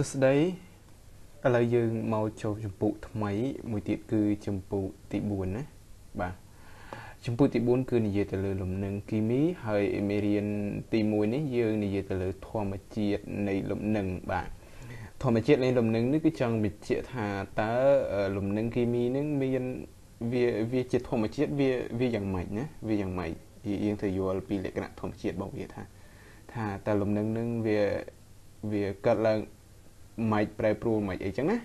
សួស្តីឥឡូវយើងមកចូលចម្ពោះថ្មី មួយទៀតគឺចម្ពោះទី4ណាបាទចម្ពោះទី4គឺនិយាយទៅលើលំនឹងគីមីហើយមេរៀនទី1នេះយើងនិយាយទៅលើធម្មជាតិនៃលំនឹងបាទធម្មជាតិនៃលំនឹងនេះគឺចង់បញ្ជាក់ថាតើលំនឹងគីមីនឹងមានវាវាជាធម្មជាតិវាវាយ៉ាងម៉េចណាវាយ៉ាងម៉េចយើងត្រូវយល់ពីលក្ខណៈធម្មជាតិរបស់វាថាថាតើលំនឹងនឹងវាវាកើតឡើង ម៉េចប្រែប្រួលម៉េចអីចឹងណា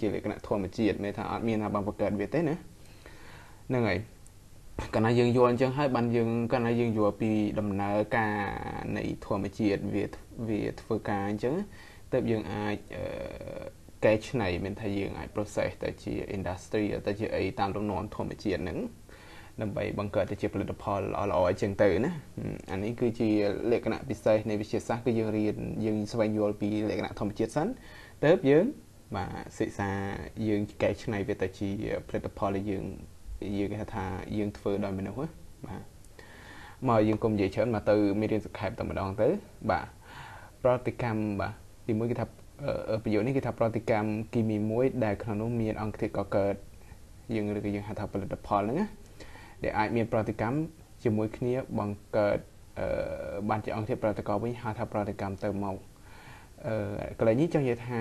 ជាលក្ខណៈធម្មជាតិមានថាអត់មានណាបានបង្កើតវាទេណាហ្នឹងហើយកាលណាយើងយល់អញ្ចឹងហើយបានយើងកាលណាយើងយល់ពីដំណើរការនៃធម្មជាតិវាវាធ្វើការអញ្ចឹងទើបយើងអាចកែច្នៃមានថាយើងអាច process ទៅជា industry ទៅជាអីតាមលំនាំធម្មជាតិហ្នឹងដើម្បីបង្កើតទៅជាផលិតផលល្អៗអញ្ចឹងទៅណាអានេះគឺជាលក្ខណៈពិសេសនៃវិទ្យាសាស្ត្រគឺយើងរៀនយើងស្វែងយល់ពីលក្ខណៈធម្មជាតិសិន ទៅយើងបាទសិក្សាយើងកែច្នៃវាទៅជាផលិតផលដែលយើងយើងគេថាយើងធ្វើដោយមនុស្សបាទមកយើងកុំនិយាយច្រើនមកទៅមានរៀនសង្ខេបតែម្ដងទៅបាទប្រតិកម្មបាទទីមួយគេថាប្រយោគនេះគេថាប្រតិកម្មគីមីមួយដែលក្នុងនោះមានអង្គធាតុកកើតយើងឬក៏យើងហៅថាផលិតផលហ្នឹងណាដែលអាចមានប្រតិកម្មជាមួយគ្នាបង្កើតបានជាអង្គធាតុប្រតិកម្មវិញហៅថាប្រតិកម្មទៅមក អឺកន្លែងនេះចង់និយាយថា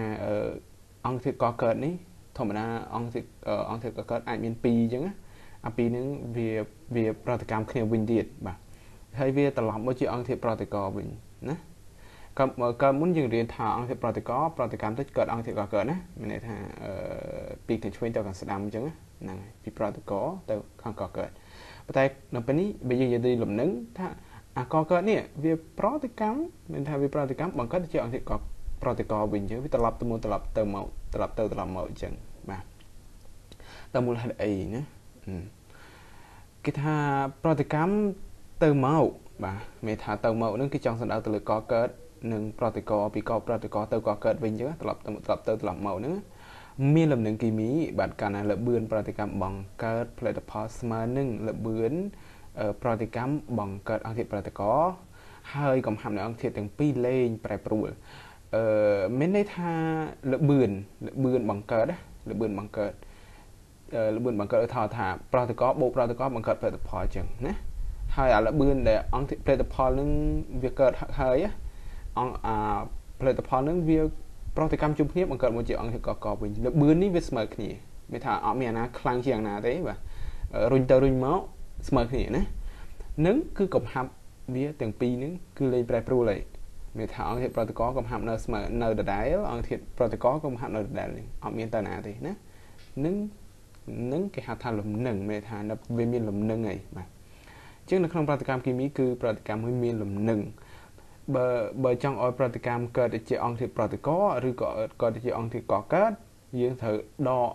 អង្គធាតុកកើតនេះធម្មតាអង្គធាតុអង្គធាតុកកើតអាចមាន2អញ្ចឹងអាពីរហ្នឹងវាវាប្រតិកម្មគ្នាវិញទៀតបាទហើយវាត្រឡប់មកជាអង្គធាតុប្រតិកម្មវិញណាកាលកាលមុនយើងរៀនថាអង្គធាតុប្រតិកម្មប្រតិកម្មទៅកើតអង្គធាតុកកើតណាមានន័យថាអឺពីខាងឆ្វេងទៅខាងស្ដាំអញ្ចឹងហ្នឹងហើយពីប្រតិកម្មទៅខាងកកើតប៉ុន្តែនៅពេលនេះបើយើងនិយាយលំនឹងថាអាកកើតនេះវាប្រតិកម្មមានថាវាប្រតិកម្មបង្កើតជាអង្គធាតុក ប្រតិកម្មវិញអញ្ចឹងវាត្រឡប់ទៅមកត្រឡប់ទៅមកត្រឡប់ទៅត្រឡប់មកអញ្ចឹងបាទតើមូលហេតុអីណាគេថាប្រតិកម្មទៅមកបាទមានថាទៅមកនឹងគឺចង់សំដៅទៅលើកកើតនិងប្រតិកពីកប្រតិកទៅកកើតវិញអញ្ចឹងត្រឡប់ទៅត្រឡប់ទៅត្រឡប់មកហ្នឹងមានលំនឹងគីមី បាទកាលណាលបឿនប្រតិកម្មបង្កើតផលិតផលស្មើនឹងលបឿនប្រតិកម្មបង្កើតអង្គធាតុប្រតិកហើយកំហាប់នៅអង្គធាតុទាំងពីរលែងប្រែប្រួល អឺមានន័យថាលបឿនលបឿនបង្កើតលបឿនបង្កើតលបឿនបង្កើតថាថាប្រតិកបូកប្រតិកបង្កើតផលិតផលអញ្ចឹងណាហើយអាលបឿនដែលអង្គផលិតផលនឹងវាកើតហើយអង្គអាផលិតផលនឹងវាប្រតិកម្មជុំគ្នាបង្កើតមកជាអង្គកកវិញលបឿននេះវាស្មើគ្នាវាថាអត់មានអាណាខ្លាំងជាងណាទេបាទរុញទៅរុញមកស្មើគ្នាណានឹងគឺកំហាប់វាទាំងពីរនឹងគឺលេងប្រែប្រួលហើយ មានថាអង្គធាតុប្រតិកកំហាប់នៅស្មើនៅដដែលអង្គធាតុប្រតិកកំហាប់នៅដដែលនេះអត់មានទៅណាទេណានឹងនឹងគេហៅថាលំនឹងមានថាវាមានលំនឹងហើយបាទអញ្ចឹងនៅក្នុងប្រតិកម្មគីមីគឺប្រតិកម្មមួយមានលំនឹងបើបើចង់ឲ្យប្រតិកម្មកើតជាអង្គធាតុប្រតិកឬក៏កើតជាអង្គធាតុកកើតយើងត្រូវដក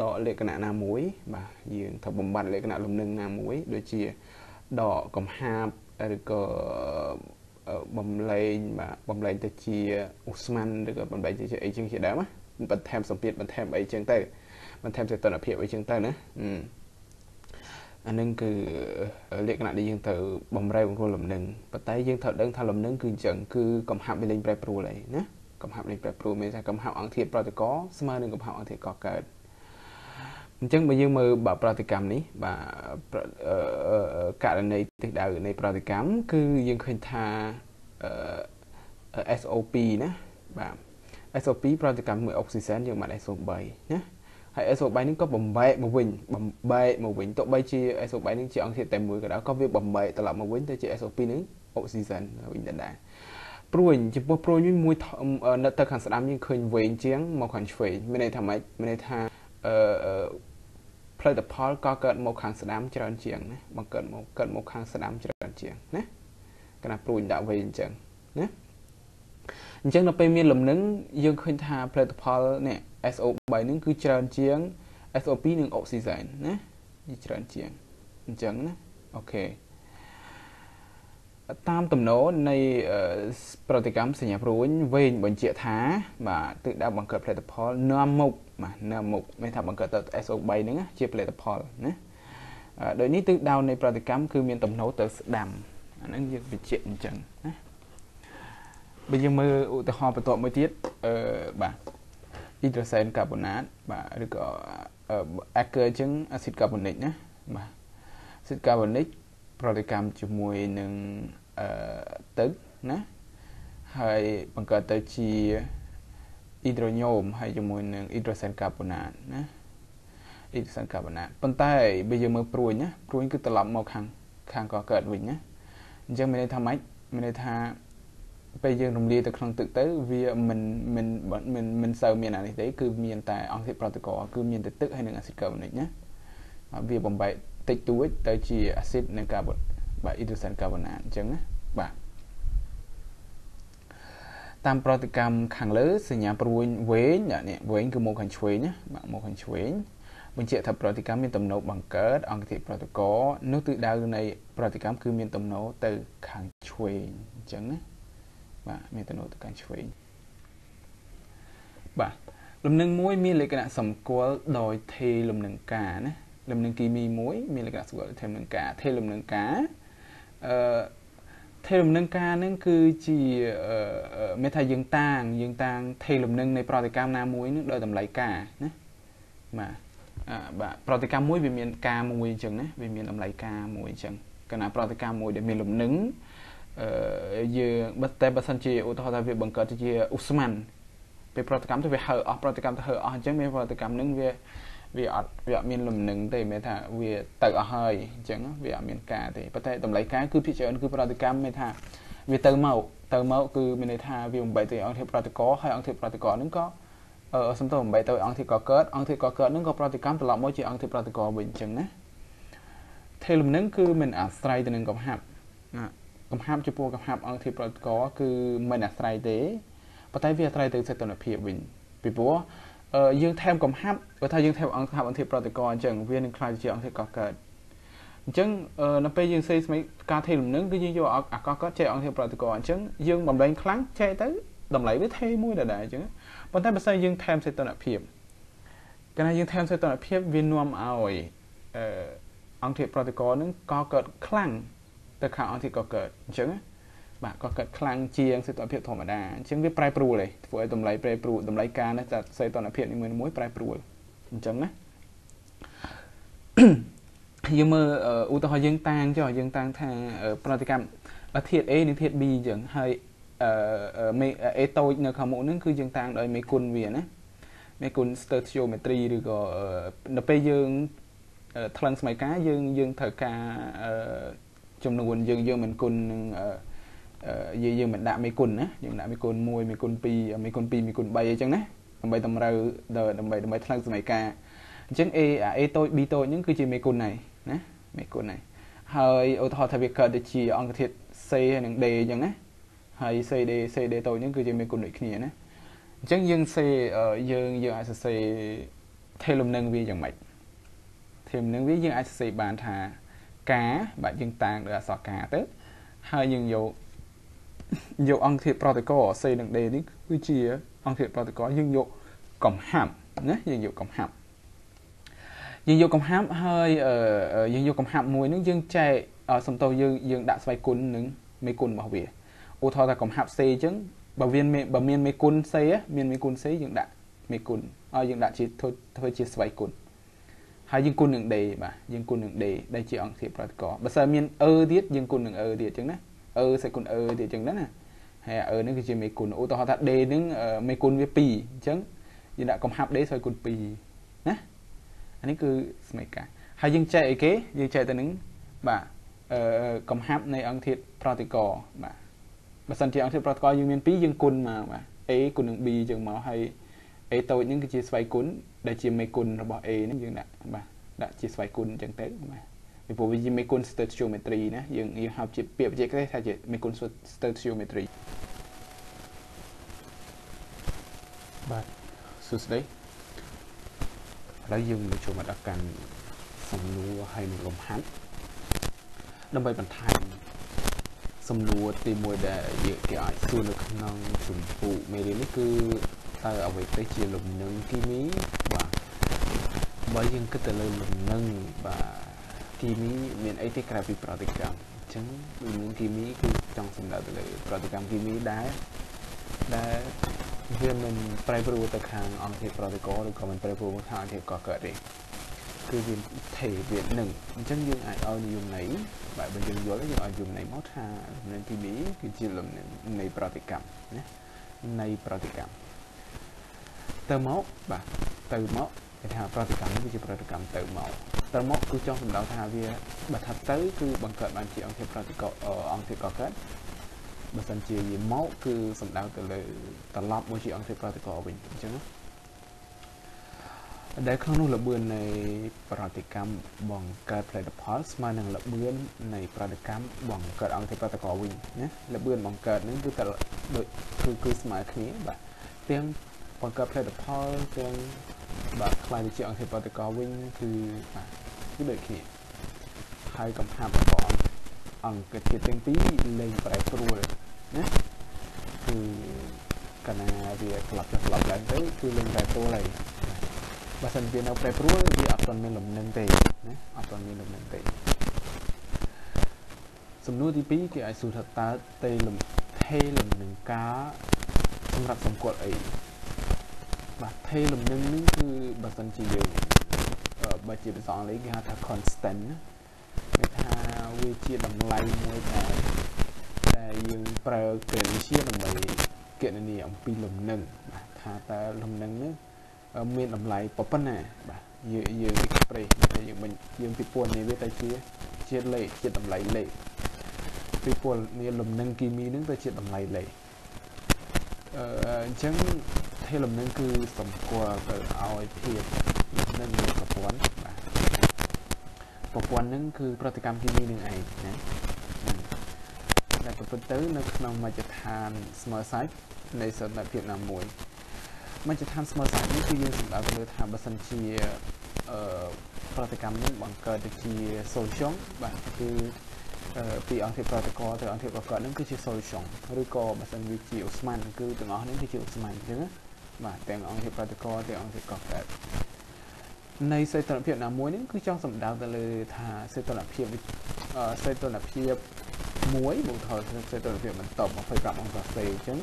ដកលក្ខណៈណាមួយ បាទយើងត្រូវបំបត្តិលក្ខណៈលំនឹងណាមួយ ដូចជាដកកំហាប់ឬក៏ បំលែងបាទបំលែងទៅជាឧស្ម័នឬក៏បំលែងទៅជាអីចឹងជាដើមបន្ថែមសម្ពាធបន្ថែមអីចឹងទៅបន្ថែមសីតុណ្ហភាពអីចឹងទៅណាអានឹងគឺលក្ខណៈដែលយើងត្រូវបំរែបំរួលលំនឹងប៉ុន្តែយើងត្រូវដឹងថាលំនឹងគឺអញ្ចឹងគឺកំហាប់វាលេងប្រែប្រួលអីណាកំហាប់លេងប្រែប្រួលមានថាកំហាប់អង្គធាតុប្រតិកស្មើនឹងកំហាប់អង្គធាតុកកើត អញ្ចឹងបើយើងមើលបាទប្រតិកម្មនេះបាទករណីទិសដៅនៃប្រតិកម្មគឺយើងឃើញថា SO2 ណាបាទ SO2 ប្រតិកម្មមួយអុកស៊ីសែនយើងបាន SO3 ណាហើយ SO3 នេះក៏បំបែកមកវិញបំបែកមកវិញទោះបីជា SO3 នេះជាអង្គធាតុតែមួយក៏ដោយក៏វាបំបែកត្រឡប់មកវិញទៅជា SO2 នេះអុកស៊ីសែនវិញដែរព្រួយចំពោះព្រួយនេះមួយនៅទៅខាងស្ដាំយើងឃើញវែងជាងមកខាងឆ្វេងមានន័យថាម៉េចមានន័យថាអឺ ផលិតផលក៏កើតមកខាងស្ដាំច្រើនជាងណាបង្កើតមកកើតមកខាងស្ដាំច្រើនជាងណាកណាព្រួយដាក់វែងអញ្ចឹងណាអញ្ចឹងដល់ពេលមានលំនឹងយើងឃើញថាផលិតផលនេះ SO3 នឹងគឺច្រើនជាង SO2 និងអុកស៊ីសែនណាវាច្រើនជាងអញ្ចឹងណាអូខេ តាមតំណនៃប្រតិកម្មសញ្ញាព្រួញវែងបញ្ជាក់ថា បាទទិសដៅបង្កើតផលិតផលនាំមុខបាទនាំមុខមានថាបង្កើតទៅ SO3 ហ្នឹងជាផលិតផលណាដោយនេះទិសដៅនៃប្រតិកម្មគឺមានតំណទៅស្ដាំអាហ្នឹងយើងបញ្ជាក់អញ្ចឹងណាបើយើងមើលឧទាហរណ៍បន្ទាប់មួយទៀតអឺបាទអ៊ីដ្រូសែនកាបូណាតបាទឬក៏អាកើអញ្ចឹងអាស៊ីតកាបូនិកណាបាទអាស៊ីតកាបូនិកប្រតិកម្មជាមួយនឹងអឺ ទឹកណាហើយបង្កើតទៅជាអ៊ីដ្រូញូមហើយជាមួយនឹងអ៊ីដ្រូសែនកាបូណាតណាអ៊ីដ្រូសែនកាបូណាតប៉ុន្តែបើយើងមើលព្រួញណាព្រួញគឺត្រឡប់មកខាងខាងកកើតវិញណាអញ្ចឹងមានន័យថាម៉េចមានន័យថាពេលយើងរំលាយទៅក្នុងទឹកទៅវាមិនមិនមិនមិនសូវមានអានេះទេគឺមានតែអង់ស៊ីតប្រូតូកលគឺមានតែទឹកហើយនិងអាស៊ីតកាបូនិកណាវាបំបែកតិចតួចទៅជាអាស៊ីតនិងកាបូបាទអ៊ីដ្រូសែនកាបូណាតអញ្ចឹងណា បាទតាមប្រតិកម្មខាងលើសញ្ញាព្រួញវែងនេះវែងគឺមកខាងឆ្វេងណាបាទមកខាងឆ្វេងបញ្ជាក់ថាប្រតិកម្មមានទំនោរបង្កើតអង្គធាតុប្រូតូកលនោះទិសដៅនៃប្រតិកម្មគឺមានទំនោរទៅខាងឆ្វេងអញ្ចឹងណាបាទមានទំនោរទៅខាងឆ្វេងបាទលំនឹងមួយមានលក្ខណៈសម្គាល់ដោយថេលំនឹងការណាលំនឹងគីមីមួយមានលក្ខណៈសម្គាល់ដោយថេលំនឹងការថេលំនឹងការអឺ ថេលំនឹងការនឹងគឺជាមានថាយើងតាងយើងតាងថេលំនឹងនៃប្រតិកម្មណាមួយនឹងដោយតម្លៃការណាបាទបាទប្រតិកម្មមួយវាមានការមួយអញ្ចឹងណាវាមានតម្លៃការមួយអញ្ចឹងកាលណាប្រតិកម្មមួយដែលមានលំនឹងអឺយើងបើតែបើសិនជាឧទាហរណ៍ថាវាបង្កើតទៅជាឧស្ម័នពេលប្រតិកម្មទៅវាហើអស់ប្រតិកម្មទៅហើអស់អញ្ចឹងមានប្រតិកម្មនឹងវា វាអត់វាអត់មានលំនឹងទេមានថាវាទៅអស់ហើយអញ្ចឹងវាអត់មានការទេប៉ុន្តែតម្លៃការគឺភាគច្រើនគឺប្រតិកម្មមានថាវាទៅមកទៅមកគឺមានន័យថាវាបំបីទៅអង្គធាតុប្រតិកោហើយអង្គធាតុប្រតិកោហ្នឹងក៏អឺសំទោសបំបីទៅអង្គធាតុកកើតអង្គធាតុកកើតហ្នឹងក៏ប្រតិកម្មត្រឡប់មកជាអង្គធាតុប្រតិកោវិញអញ្ចឹងណាថេលំនឹងគឺមិនអាស្រ័យទៅនឹងកំហាប់កំហាប់ចំពោះកំហាប់អង្គធាតុប្រតិកោគឺមិនអាស្រ័យទេប៉ុន្តែវាអាស្រ័យទៅសីតុណ្ហភាពវិញពីព្រោះ យើងថែមកំហាប់បើថាយើងថែមអង្គហាប់អង្គធាតុប្រតិកោអញ្ចឹងវានឹងខ្លាយជាអង្គធាតុកកើតអញ្ចឹងនៅពេលយើងសេស្មីការថេលំនឹងគឺយើងយកអាកោកើតចែកអង្គធាតុប្រតិកោអញ្ចឹងយើងបំលែងខ្លាំងចែកទៅតម្លៃវាថេមួយដដែលអញ្ចឹងប៉ុន្តែបើសិនយើងថែមសីតុណ្ហភាពកាលណាយើងថែមសីតុណ្ហភាពវានាំឲ្យអឺអង្គធាតុប្រតិកោនឹងកកើតខ្លាំងទៅខាងអង្គធាតុកកើតអញ្ចឹង បាទក៏កើតខ្លាំងជាងសីតុណ្ហភាពធម្មតាអញ្ចឹងវាប្រែប្រួលទេធ្វើឲ្យតម្លៃប្រែប្រួលតម្លៃការនៅតែសីតុណ្ហភាពនីមួយៗប្រែប្រួលអញ្ចឹងណាយើងមើលឧទាហរណ៍យើងតាំងចុះយើងតាំងថាប្រតិកម្មធាតុ A និងធាតុ B អញ្ចឹងហើយអឺមេអេតូចនៅខាងមុខហ្នឹងគឺយើងតាំងដោយមេគុណវាណាមេគុណ stoichiometry ឬក៏នៅពេលយើងថ្លឹងស្មៃការយើងយើងត្រូវការចំនួនយើងយើងមិនគុណនឹង យើងយើងមិនដាក់មេគុណណាយើងដាក់មេគុណ1មេគុណ2មេគុណ2មេគុណ3អញ្ចឹងណាដើម្បីតម្រូវដើម្បីដើម្បីថ្លឹងស្មៃការអញ្ចឹង A A តូច B តូចហ្នឹងគឺជាមេគុណហើយណាមេគុណហើយហើយឧទាហរណ៍ថាវាកើតទៅជាអង្គធាតុ C ហើយនិង D អញ្ចឹងណាហើយ CD CD តូចហ្នឹងគឺជាមានគុណដូចគ្នាណាអញ្ចឹងយើងសេយើងយើងអាចសរសេរថេលំនឹងវាយ៉ាងម៉េចថេលំនឹងវាយើងអាចសរសេរបានថាការបាទយើងតាំងដោយអក្សរការទៅហើយយើងយក យកអង្គធាតុប្រតិកោ C និង D នេះគឺជាអង្គធាតុប្រតិកោយើងយកកំហាប់ណាយើងយកកំហាប់យើងយកកំហាប់ហើយយើងយកកំហាប់មួយនឹងយើងចែកសំទោសយើងយើងដាក់ស្វ័យគុណនឹងមេគុណរបស់វាឧទាហរណ៍ថាកំហាប់សេអញ្ចឹងបើមានបើមានមេគុណសេមានមេគុណសេយើងដាក់មេគុណឲ្យយើងដាក់ជាធ្វើជាស្វ័យគុណហើយយើងគុណនឹង D បាទយើងគុណនឹង D ដែលជាអង្គធាតុប្រតិកោបើសិនមាន E ទៀតយើងគុណនឹង E ទៀតអញ្ចឹងណា E សេគុណ E ទៀតអញ្ចឹងណាហើយ E ហ្នឹងគឺជាមេគុណឧទាហរណ៍ថា D ហ្នឹងមេគុណវា2អញ្ចឹងយើងដាក់កំហាប់ D ស្វ័យគុណ2ណាអានេះគឺស្មេកាហើយយើងចែកអីគេយើងចែកទៅនឹងបាទអឺកំហាប់នៃអង្គធាតុប្រតិកោបាទបើសិនជាអង្គធាតុប្រតិកោយើងមាន2យើងគុណមកបាទ A គុណនឹង B ចឹងមកហើយ A តូចហ្នឹងគឺជាស្វ័យគុណដែលជាមេគុណរបស់ A ហ្នឹងយើងដាក់បាទដាក់ជាស្វ័យគុណអញ្ចឹងទៅបាទ ពីព្រោះវាជាមេគុណ stoichiometry ណាយើងយើងហៅជាពាក្យបច្ចេកទេសថាជាមេគុណ stoichiometry បាទសួស្តីឥឡូវយើងមកចូលមកដល់កាន់សំណួរហើយនឹងលំហាត់ដើម្បីបន្ថែមសំណួរទី1ដែលយើងគេអាចសួរនៅក្នុងជំពូកមេរៀននេះគឺតើអ្វីទៅជាលំនឹងគីមីបាទបើយើងគិតទៅលើលំនឹងបាទ គីមីមានអីទេក្រៅពីប្រតិកម្មអញ្ចឹងលំនឹងគីមីគឺចង់សំដៅទៅលើប្រតិកម្មគីមីដែរដែលវាមិនប្រែប្រួលទៅខាងអង្គធាតុប្រតិកឬក៏មិនប្រែប្រួលទៅខាងអង្គធាតុកកើតទេគឺវាថេវានឹងអញ្ចឹងយើងអាចឲ្យនិយមន័យបើបើយើងយល់យើងឲ្យនិយមន័យមកថាលំនឹងទីនេះគឺជាលំនឹងនៃប្រតិកម្មណានៃប្រតិកម្មទៅមកបាទទៅមក គេថាប្រតិកម្មនេះគឺជាប្រតិកម្មទៅមកទៅមកគឺចង់សម្ដៅថាវាបើថាទៅគឺបង្កើតបានជាអង្គធាតុប្រតិកអង្គធាតុកកើតបើសិនជាយាមកគឺសំដៅទៅលើត្រឡប់មកជាអង្គធាតុប្រតិកវិញអញ្ចឹងណាដែលក្នុងនោះល្បឿននៃប្រតិកម្មបង្កើតផលិតផលស្មើនឹងល្បឿននៃប្រតិកម្មបង្កើតអង្គធាតុប្រតិកវិញណាល្បឿនបង្កើតនឹងគឺតែដូចគឺគឺស្មើគ្នាបាទទាំង បង្កើតផលិតផលទាំងបាទខ្លាយទៅជាអង្គធាតុប្រតិកវិញគឺបាទគឺដូចគ្នាហើយកំហាប់របស់អង្គធាតុទាំងពីរលែងប្រែប្រួលណាគឺកាលណាវាក្លាប់ទៅក្លាប់ឡើងទៅគឺលែងប្រែប្រួលហើយបើសិនវានៅប្រែប្រួលវាអត់ទាន់មានលំនឹងទេណាអត់ទាន់មានលំនឹងទេសំណួរទី2គេអាចសួរថាតើទេលំថេលំនឹងការសម្រាប់សម្គាល់អី បាទថេលំនឹងនេះគឺបើសិនជាយើងបើជាភាសាអង់គ្លេសគេហៅថា constant ណាគេថាវាជាតម្លៃមួយដែលដែលយើងប្រើគណិតវិទ្យាដើម្បីគណនាអំពីលំនឹងបាទថាតើលំនឹងនេះមានតម្លៃប៉ុណ្ណាបាទយើងយើង express យើងមិនយើងពិពណ៌នាវាទៅជាជាលេខជាតម្លៃលេខពិពណ៌នាលំនឹងគីមីនឹងទៅជាតម្លៃលេខ អឺអញ្ចឹងទេលំនឹងគឺសម្គាល់ទៅឲ្យភាពនឹងប្រព័ន្ធបាទប្រព័ន្ធនឹងគឺប្រតិកម្មគីមីនឹងឯងណាដែលប្រព្រឹត្តទៅនៅក្នុងមជ្ឈដ្ឋានស្មើសាច់នៃសន្តិភាពណាមួយមជ្ឈដ្ឋានស្មើសាច់នេះគឺយើងសម្ដៅទៅលើថាបើសិនជាអឺប្រតិកម្មនេះបង្កើតទៅជា solution បាទគឺ ពីអង្គធាតុប្រតិកទៅអង្គធាតុប្រកបនឹងគឺជា solution ឬក៏បើសិនវាជាអូស្មန်គឺទាំងអស់នេះគឺជាអូស្មန်អញ្ចឹងណាបាទទាំងអង្គធាតុប្រតិកទាំងអង្គធាតុកកើតនៃសេតុនភាពណាមួយនេះគឺចង់សំដៅទៅលើថាសេតុនភាពសេតុនភាពមួយមកថយសេតុនភាពបន្ត25អង្សាសេអញ្ចឹង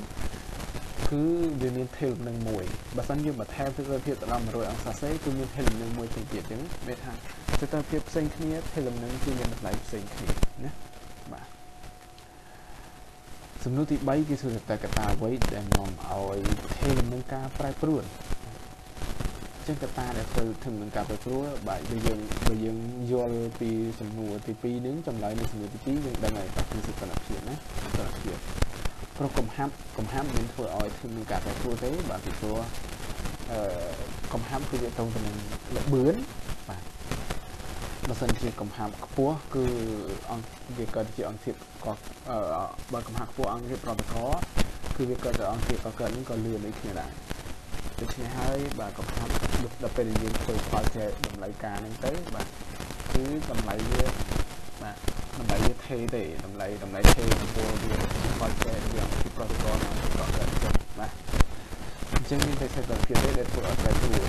គឺវាមានថេលនឹងមួយបើសិនយើងបន្ថែមទិដ្ឋភាពទៅដល់100អង្សាសេគឺមានថេលនឹងមួយទៀតទៀតអញ្ចឹងមានថាទិដ្ឋភាពផ្សេងគ្នាថេលនឹងគឺមានតម្លៃផ្សេងគ្នាណាបាទសំណួរទី3គឺសួរតើកត្តាអ្វីដែលនាំឲ្យថេលនឹងការប្រែប្រួលចឹងកត្តាដែលធ្វើធ្វើនឹងការប្រែប្រួលបាទបើយើងបើយើងយល់ពីសំណួរទី2នេះចម្លើយនៃសំណួរទី2យើងដឹងហើយថាគឺសកម្មភាពណាសកម្មភាព ព្រោះកំហាប់កំហាប់មានធ្វើឲ្យធ្វើមានការប្រែប្រួលទេបាទពីព្រោះអឺកំហាប់គឺវាទៅទៅនឹងលបឿនបាទបើសិនជាកំហាប់ខ្ពស់គឺអង្គវាកើតជាអង្គធាតុក៏អឺបើកំហាប់ខ្ពស់អង្គធាតុប្រតិកគឺវាកើតទៅអង្គធាតុក៏កើតនឹងក៏លឿនដូចគ្នាដែរដូច្នេះហើយបាទកំហាប់ដល់ពេលយើងធ្វើផលចែកតម្លៃការហ្នឹងទៅបាទគឺតម្លៃវាបាទ តម្លៃវាថេទេតម្លៃតម្លៃថេចំពោះវាផលចែកវាពីប្រតិកលមកប្រកបចឹងបាទអញ្ចឹងមានតែសេដ្ឋភាពទេដែលធ្វើឲ្យប្រែប្រួល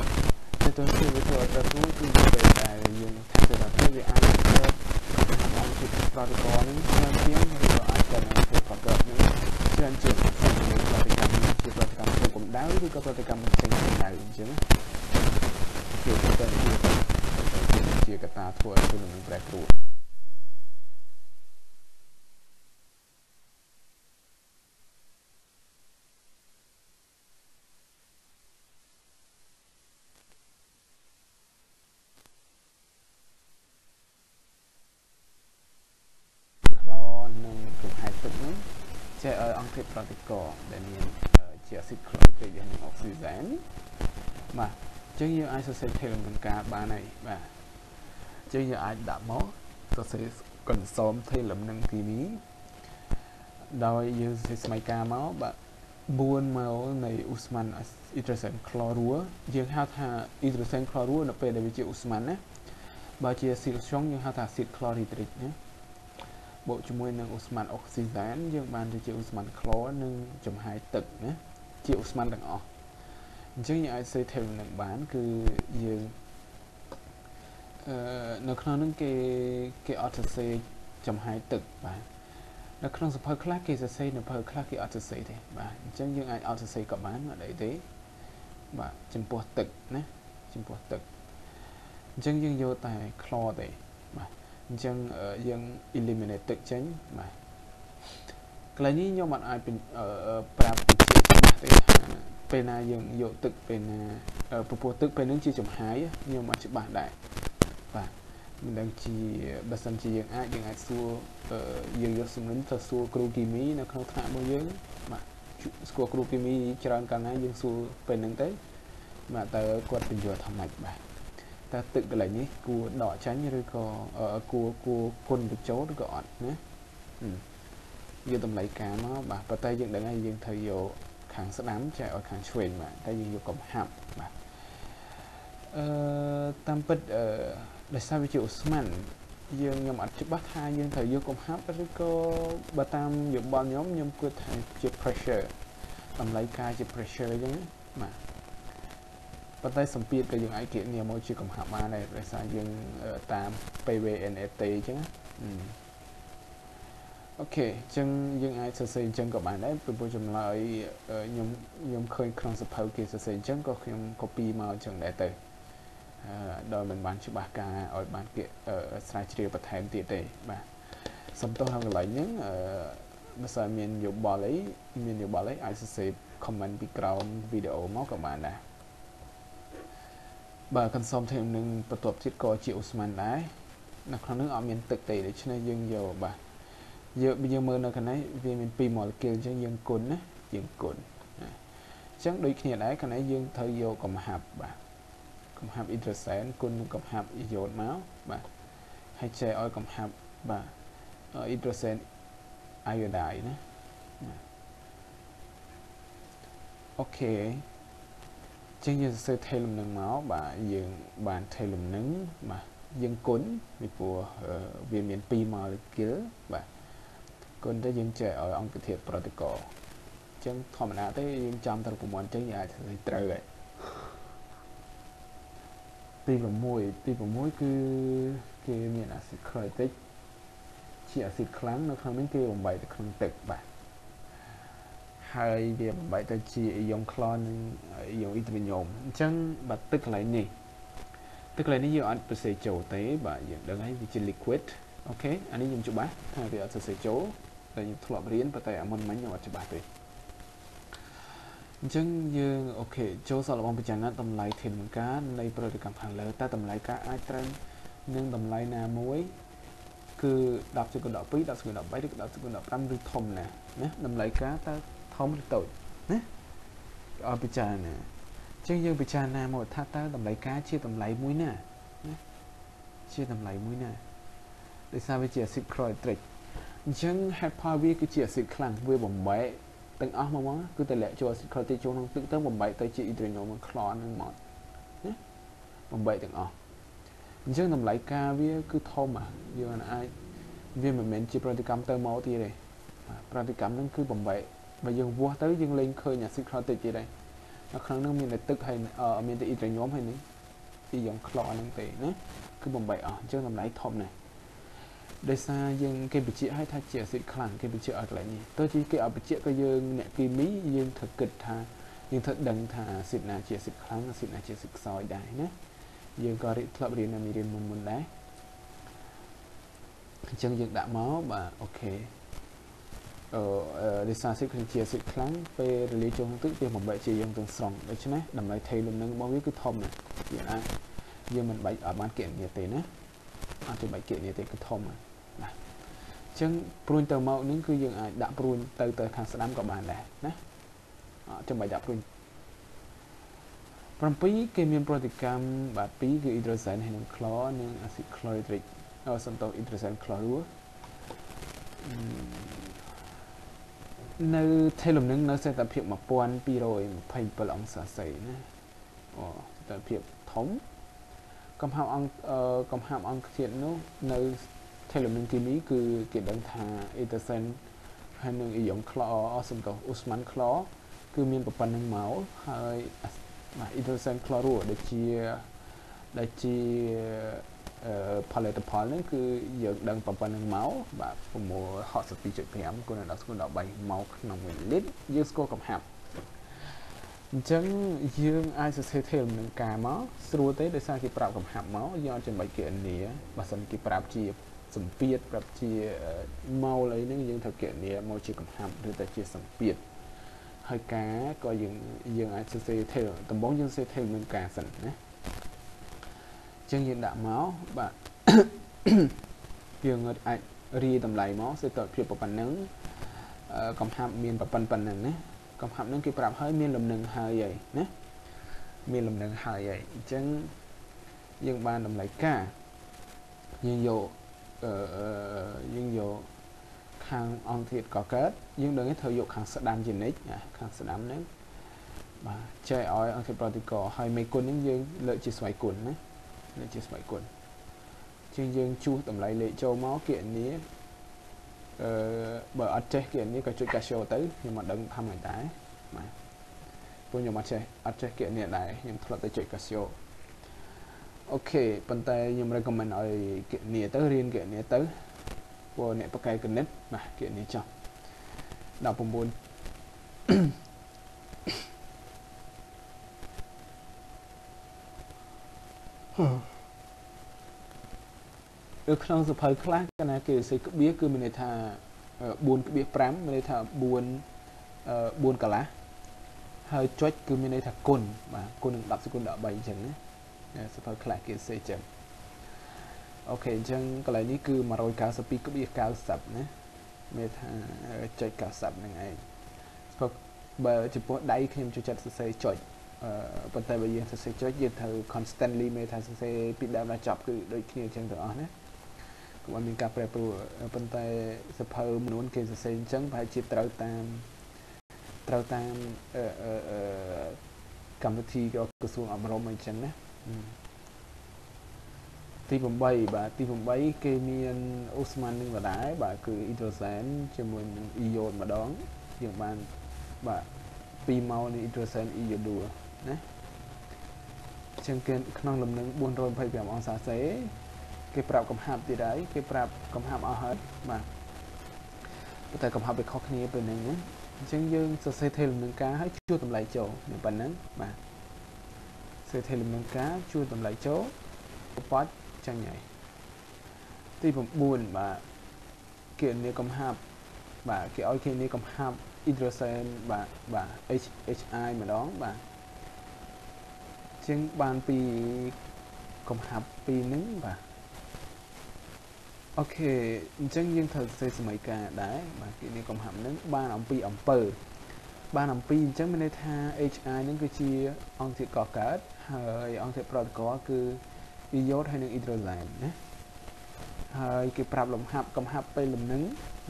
សេដ្ឋភាពវាធ្វើឲ្យប្រែប្រួលគឺពេលដែលយើងថាសេដ្ឋភាពវាអាចធ្វើឲ្យពីប្រតិកលនេះច្រើនជាងឬក៏អាចកើតនៅពីប្រកបនេះច្រើនជាងប្រតិកម្មជាប្រតិកម្មធ្វើកម្ដៅឬក៏ប្រតិកម្មផ្សេងកម្ដៅអញ្ចឹងគឺទៅជាកត្តាធ្វើឲ្យខ្លួននឹងប្រែប្រួល ចេះឲ្យអង្គធាតុប្រតិកដែលមានជាអាស៊ីតក្លូរីកនិងអុកស៊ីហ្សែនបាទអញ្ចឹងយើងអាចសរសេរថេលនឹងការបានហើយបាទអញ្ចឹងយើងអាចដាក់មកសរសេរកន្សោមថេលំនឹងគីមីដោយយើងសរសេរស្មីការមកបាទ4ម៉ោលនៃអ៊ូស្មានអ៊ីដ្រូសែនក្លរ៉ូយើងហៅថាអ៊ីដ្រូសែនក្លរ៉ូនៅពេលដែលវាជាអ៊ូស្មានណាបើជាស៊ីលស្យុងយើងហៅថាអាស៊ីតក្លរីត្រិកណា បូកជាមួយនឹងអូស្ម័នអុកស៊ីហ្សែនយើងបានទៅជាអូស្ម័នក្លនិងចំហាយទឹកណាជាអូស្ម័នទាំងអស់អញ្ចឹងយើងអាចសេថេវនឹងបានគឺយើងអឺនៅក្នុងនឹងគេគេអត់សរសេរចំហាយទឹកបាទនៅក្នុងសភៅខ្លះគេសរសេរនៅភៅខ្លះគេអត់សរសេរទេបាទអញ្ចឹងយើងអាចអត់សរសេរក៏បានអត់អីទេបាទចំពោះទឹកណាចំពោះទឹកអញ្ចឹងយើងយកតែ claw ទេ អញ្ចឹងយើង eliminate ទឹកចេញបាទកន្លែងនេះខ្ញុំអត់អាចប្រាប់បញ្ជាក់ច្បាស់ទេពេលណាយើងយកទឹកពេលណាពពោះទឹកពេលនឹងជាចំហាយខ្ញុំអត់ច្បាស់ដែរបាទមិនដឹងជាបើសិនជាយើងអាចយើងអាចសួរយើងយកសំណិនទៅសួរគ្រូគីមីនៅក្នុងថ្នាក់របស់យើងបាទស្គាល់គ្រូគីមីច្រើនកាលណាយើងសួរពេលហ្នឹងទៅបាទតើគាត់បញ្យល់ថាម៉េចបាទ តើទឹកកន្លែងនេះគួរដកចាញ់ឬក៏គួរគួរគុណបញ្ចូលឬក៏អត់ណាយកតម្លៃការមកបាទប៉ុន្តែយើងដឹងហើយយើងត្រូវយកខាងស្ដាំចែកឲ្យខាងឆ្វេងបាទតែយើងយកកំហាប់បាទអឺតាមពិតអឺដោយសារវាជាអូស្មန်យើងខ្ញុំអត់ច្បាស់ថាយើងត្រូវយកកំហាប់ឬក៏បើតាមយោបល់ខ្ញុំខ្ញុំគិតថាជា pressure តម្លៃការជា pressure អញ្ចឹង បាទប៉ុន្តែសម្ពាធក៏យើងអាចគិតនាមកជាកំហាប់បានដែរដោយសារយើងតាម PVNAT អញ្ចឹងអូខេអញ្ចឹងយើងអាចសរសេរអញ្ចឹងក៏បានដែរពីព្រោះចម្លើយខ្ញុំខ្ញុំឃើញក្នុងសភៅគេសរសេរអញ្ចឹងក៏ខ្ញុំ copy មកអញ្ចឹងដែរទៅដោយមិនបានច្បាស់ការឲ្យបានគេស្រាវជ្រាវបន្ថែមទៀតទេបាទសំទោសក្នុងកន្លែងហ្នឹងអឺបើសិនមានយោបល់អីមានយោបល់អីអាចសរសេរ comment ពីក្រោមវីដេអូមកក៏បានដែរ បាទ consumption នឹងបន្ទាប់ទៀតក៏ជាអូស្មန်ដែរនៅក្នុងនោះអត់មានទឹកទេដូច្នេះយើងយកបាទយើងយើងមើលនៅខាងនេះវាមាន2 molecule អញ្ចឹងយើងគុណណាយើងគុណអញ្ចឹងដូចគ្នាដែរខាងនេះយើងត្រូវយកកំហាប់បាទកំហាប់អ៊ីដ្រូសែនគុណនឹងកំហាប់អ៊ីយ៉ូតមកបាទហើយចែកឲ្យកំហាប់បាទអ៊ីដ្រូសែនអាយ៉ូដៃណាអូខេ ចឹងយើងសរសេរថេលំនឹងមកបាទយើងបានថេលំនឹងបាទយើងគុណពីព្រោះវាមាន2 molecule បាទគុណទៅយើងចែកឲ្យអង្គធាតុប្រតិកោអញ្ចឹងធម្មតាទេយើងចាំតែប្រព័ន្ធអញ្ចឹងយើងអាចត្រូវហើយទី6ទី6គឺគេមានអាស៊ីតក្រូទិកជាអាស៊ីតខ្លាំងនៅក្នុងនេះគេបំបែកទៅក្នុងទឹកបាទ ហើយវាបំបែកទៅជាអ៊ីយ៉ុងក្លននិងអ៊ីយ៉ុងអ៊ីដ្រីញ៉ូមអញ្ចឹងបើទឹកកន្លែងនេះទឹកកន្លែងនេះយើងអត់ប្រសេចូលទេបាទយើងដឹងហើយវាជា liquid អូខេអានេះខ្ញុំច្បាស់ថាវាអត់សរសេរចូលតែខ្ញុំធ្លាប់រៀនប៉ុន្តែអាមុនមិញខ្ញុំអត់ច្បាស់ទេអញ្ចឹងយើងអូខេចូលសរលបងពិចារណាតម្លៃធានមកានៃប្រតិកម្មខាងលើតើតម្លៃការអាចត្រូវនឹងតម្លៃណាមួយគឺ10សេគុណ12 10សេគុណ13ឬ10សេគុណ15ឬធំណាណាតម្លៃការតើ ធំឬតូចណាឲ្យពិចារណាអញ្ចឹងយើងពិចារណាមកថាតើតម្លៃការជាតម្លៃមួយណាណាជាតម្លៃមួយណាដោយសារវាជា acid chlorhydric អញ្ចឹងហេតុផលវាគឺជា acid ខ្លាំងវាបំបែកទាំងអស់មកមកគឺតម្លាក់ចូល acid chlorhydric ចូលក្នុងទឹកទៅបំបែកទៅជា hydrogen មក chlor នឹងមកណាបំបែកទាំងអស់អញ្ចឹងតម្លៃការវាគឺធំអាយើងអាចវាមិនមែនជាប្រតិកម្មទៅមកទៀតទេប្រតិកម្មហ្នឹងគឺបំបែក បើយើងវាស់ទៅយើងលែងឃើញ acid chlorhydric ទៀតទេនៅក្នុងហ្នឹងមានតែទឹកហើយមានតែ hydrogen ហើយនេះពីយ៉ាង chlor ហ្នឹងទេណាគឺបំបែកអស់អញ្ចឹងតម្លៃធំណាស់ដោយសារយើងគេបញ្ជាក់ឲ្យថាជាអាស៊ីតខ្លាំងគេបញ្ជាក់ឲ្យកន្លែងនេះទៅជាគេឲ្យបញ្ជាក់ក៏យើ លាំងអាស៊ីតណាជាអាស៊ីតខ្សោយដែរណាយើងក៏រៀនធ្លាប់រៀននៅមេរៀនមុនមុនដែរអញ្ចឹងយើងដាក់មកបាទអូខេអឺដោយសារអាស៊ីតគឺជាអាស៊ីតខ្លាំងពេលរលាយចូលក្នុងទឹកវាបំបែកជាយើងទាំងស្រុងដូច្នេះតម្លៃថេលំនឹងរបស់វាគឺធំណាស់យើងអាចយើងមិនបាច់ឲ្យបានគណនាទេណាអត់ចាំបាច់គណនាទេគឺធំណាស់ចឹងព្រួញទៅមកនឹងគឺយើងអាចដាក់ព្រួញទៅទៅខាងស្ដាំក៏បានដែរណាអត់ចាំបាច់ដាក់ព្រួញ7គេមានប្រតិកម្មបាទ2គឺអ៊ីដ្រូសែនហើយនិងក្លរនិងអាស៊ីតក្លូរីឌ្រិកអសំតោអ៊ីដ្រូសែនក្លរូ នៅថេលំនឹងនៅសេតភាព1227អង្សាសេណាអូសេតភាពធំកំហាប់អង្គកំហាប់អង្គធាតុនោះនៅ Telemin គីមីគឺគេដឹងថា etasen ហើយនឹងអ៊ីយ៉ុងក្លសំដៅអូស្ម៉ាន់ក្លគឺមានប្រព័ន្ធនឹងមកហើយបាទ etasen ក្លរូដូចជាដូចជា ផលិតផលហ្នឹងគឺយើងដឹងប៉ុណ្្នឹងមកបាទ662.5គុណដល់ស្គូល13មកក្នុង1លីត្រយើងស្គាល់កំហាប់អញ្ចឹងយើងអាចសរសេរថេលនឹងការមកស្រួលទេដោយសារគេប្រាប់កំហាប់មកយើងអត់ចាំបាច់គេអានាបើសិនគេប្រាប់ជាសម្ពាធប្រាប់ជាម៉ោលអីហ្នឹងយើងត្រូវគណនាមកជាកំហាប់ឬតែជាសម្ពាធហើយការក៏យើងយើងអាចសរសេរថេលដំបូងយើងសរសេរថេលនឹងការសិនណាអញ្ចឹងយើងដាក់មកបាទយើងអាចរីតម្លៃមកសេតភាពប៉ុណ្ណឹងកំហាប់មានប៉ុណ្ណឹងណាកំហាប់ហ្នឹងគេប្រាប់ហើយមានលំនឹងហើយហើយណាមានលំនឹងហើយហើយអញ្ចឹងយើងបានតម្លៃការយើងយកអឺយើងយកខាងអង្គធាតុកកើតយើងដឹងត្រូវយកខាងស្ដាំជានិច្ចខាងស្ដាំហ្នឹងបាទចែកឲ្យអង្គធាតុប្រតិកហើយមេគុណហ្នឹងយើងលើកជាស្វ័យគុណណា លើកជាស្វ័យគុណជាងយើងជួសតម្លៃលេខចូលមកគណនាអឺបើអត់ចេះគណនាក៏ចុច Casio ទៅខ្ញុំមិនដឹងថាម៉េចដែរបាទព្រោះខ្ញុំអត់ចេះអត់ចេះគណនាដែរខ្ញុំធ្លាប់តែចុច Casio អូខេប៉ុន្តែខ្ញុំ recommend ឲ្យគណនាទៅរៀនគណនាទៅព្រោះអ្នកបកកែគណិតបាទគណនាចោះ19 នៅក្នុងសភៅខ្លះកណាគេសរសេរក្បៀសគឺមានន័យថា4ក្បៀស5មានន័យថា4 4កន្លះហើយចុចគឺមានន័យថាគុណបាទគុណនឹង10សេគុណ13អញ្ចឹងណាសភៅខ្លះគេសរសេរចឹងអូខេអញ្ចឹងកន្លែងនេះគឺ192ក្បៀស90ណាមានថាចុច90ហ្នឹងឯងសភៅបើចំពោះដៃខ្ញុំចូលចិត្តសរសេរចុចអឺ ប៉ុន្តែបើយើងសរសេរចុចយើងត្រូវ constantly មានថាសរសេរពីដើមដល់ចប់គឺដូចគ្នាអញ្ចឹងទាំងអស់ណាកុំឲ្យមានការប្រែប្រួលប៉ុន្តែសភៅមួយនួនគេសរសេរអញ្ចឹងប្រហែលជាត្រូវតាមត្រូវតាមអឺអឺកម្មវិធីក្រសួងអប់រំអីចឹងណាទី8បាទទី8គេមានអូស្មាននឹងដដែលបាទគឺអ៊ីដ្រូសែនជាមួយនឹងអ៊ីយ៉ូតម្ដងយើងបានបាទ2ម៉ោងនៃអ៊ីដ្រូសែនអ៊ីយ៉ូឌូ ណាចឹងគេក្នុងលំនឹង425អង្សាសេគេប្រាប់កំហាប់ទៀតហើយគេប្រាប់កំហាប់អស់ហើយបាទប៉ុន្តែកំហាប់វាខុសគ្នាពេលហ្នឹងណាអញ្ចឹងយើងសរសេរថេលំនឹងការហើយជួតម្លៃចូលនៅប៉ុណ្ណឹងបាទសរសេរថេលំនឹងការជួតម្លៃចូលបត់ចាញ់ហើយទី9បាទគេនីកំហាប់បាទគេឲ្យគេនីកំហាប់អ៊ីដ្រូសែនបាទបាទ HHI ម្ដងបាទ ជាងបានពីកំហាប់ពីរហ្នឹងបាទអូខេអញ្ចឹងយើងត្រូវសរសេរសម័យកាលដែរបាទគេនេះកំហាប់នឹងបានអំពីអំពើបានអំពីអញ្ចឹងមានន័យថា HI នឹងគឺជាអង្គធាតុកកើតហើយអង្គធាតុប្រតិកគឺអ៊ីយ៉ូតហើយនិងអ៊ីដ្រូសែនណាហើយគេប្រាប់លំហាប់កំហាប់ពេលលំនឹង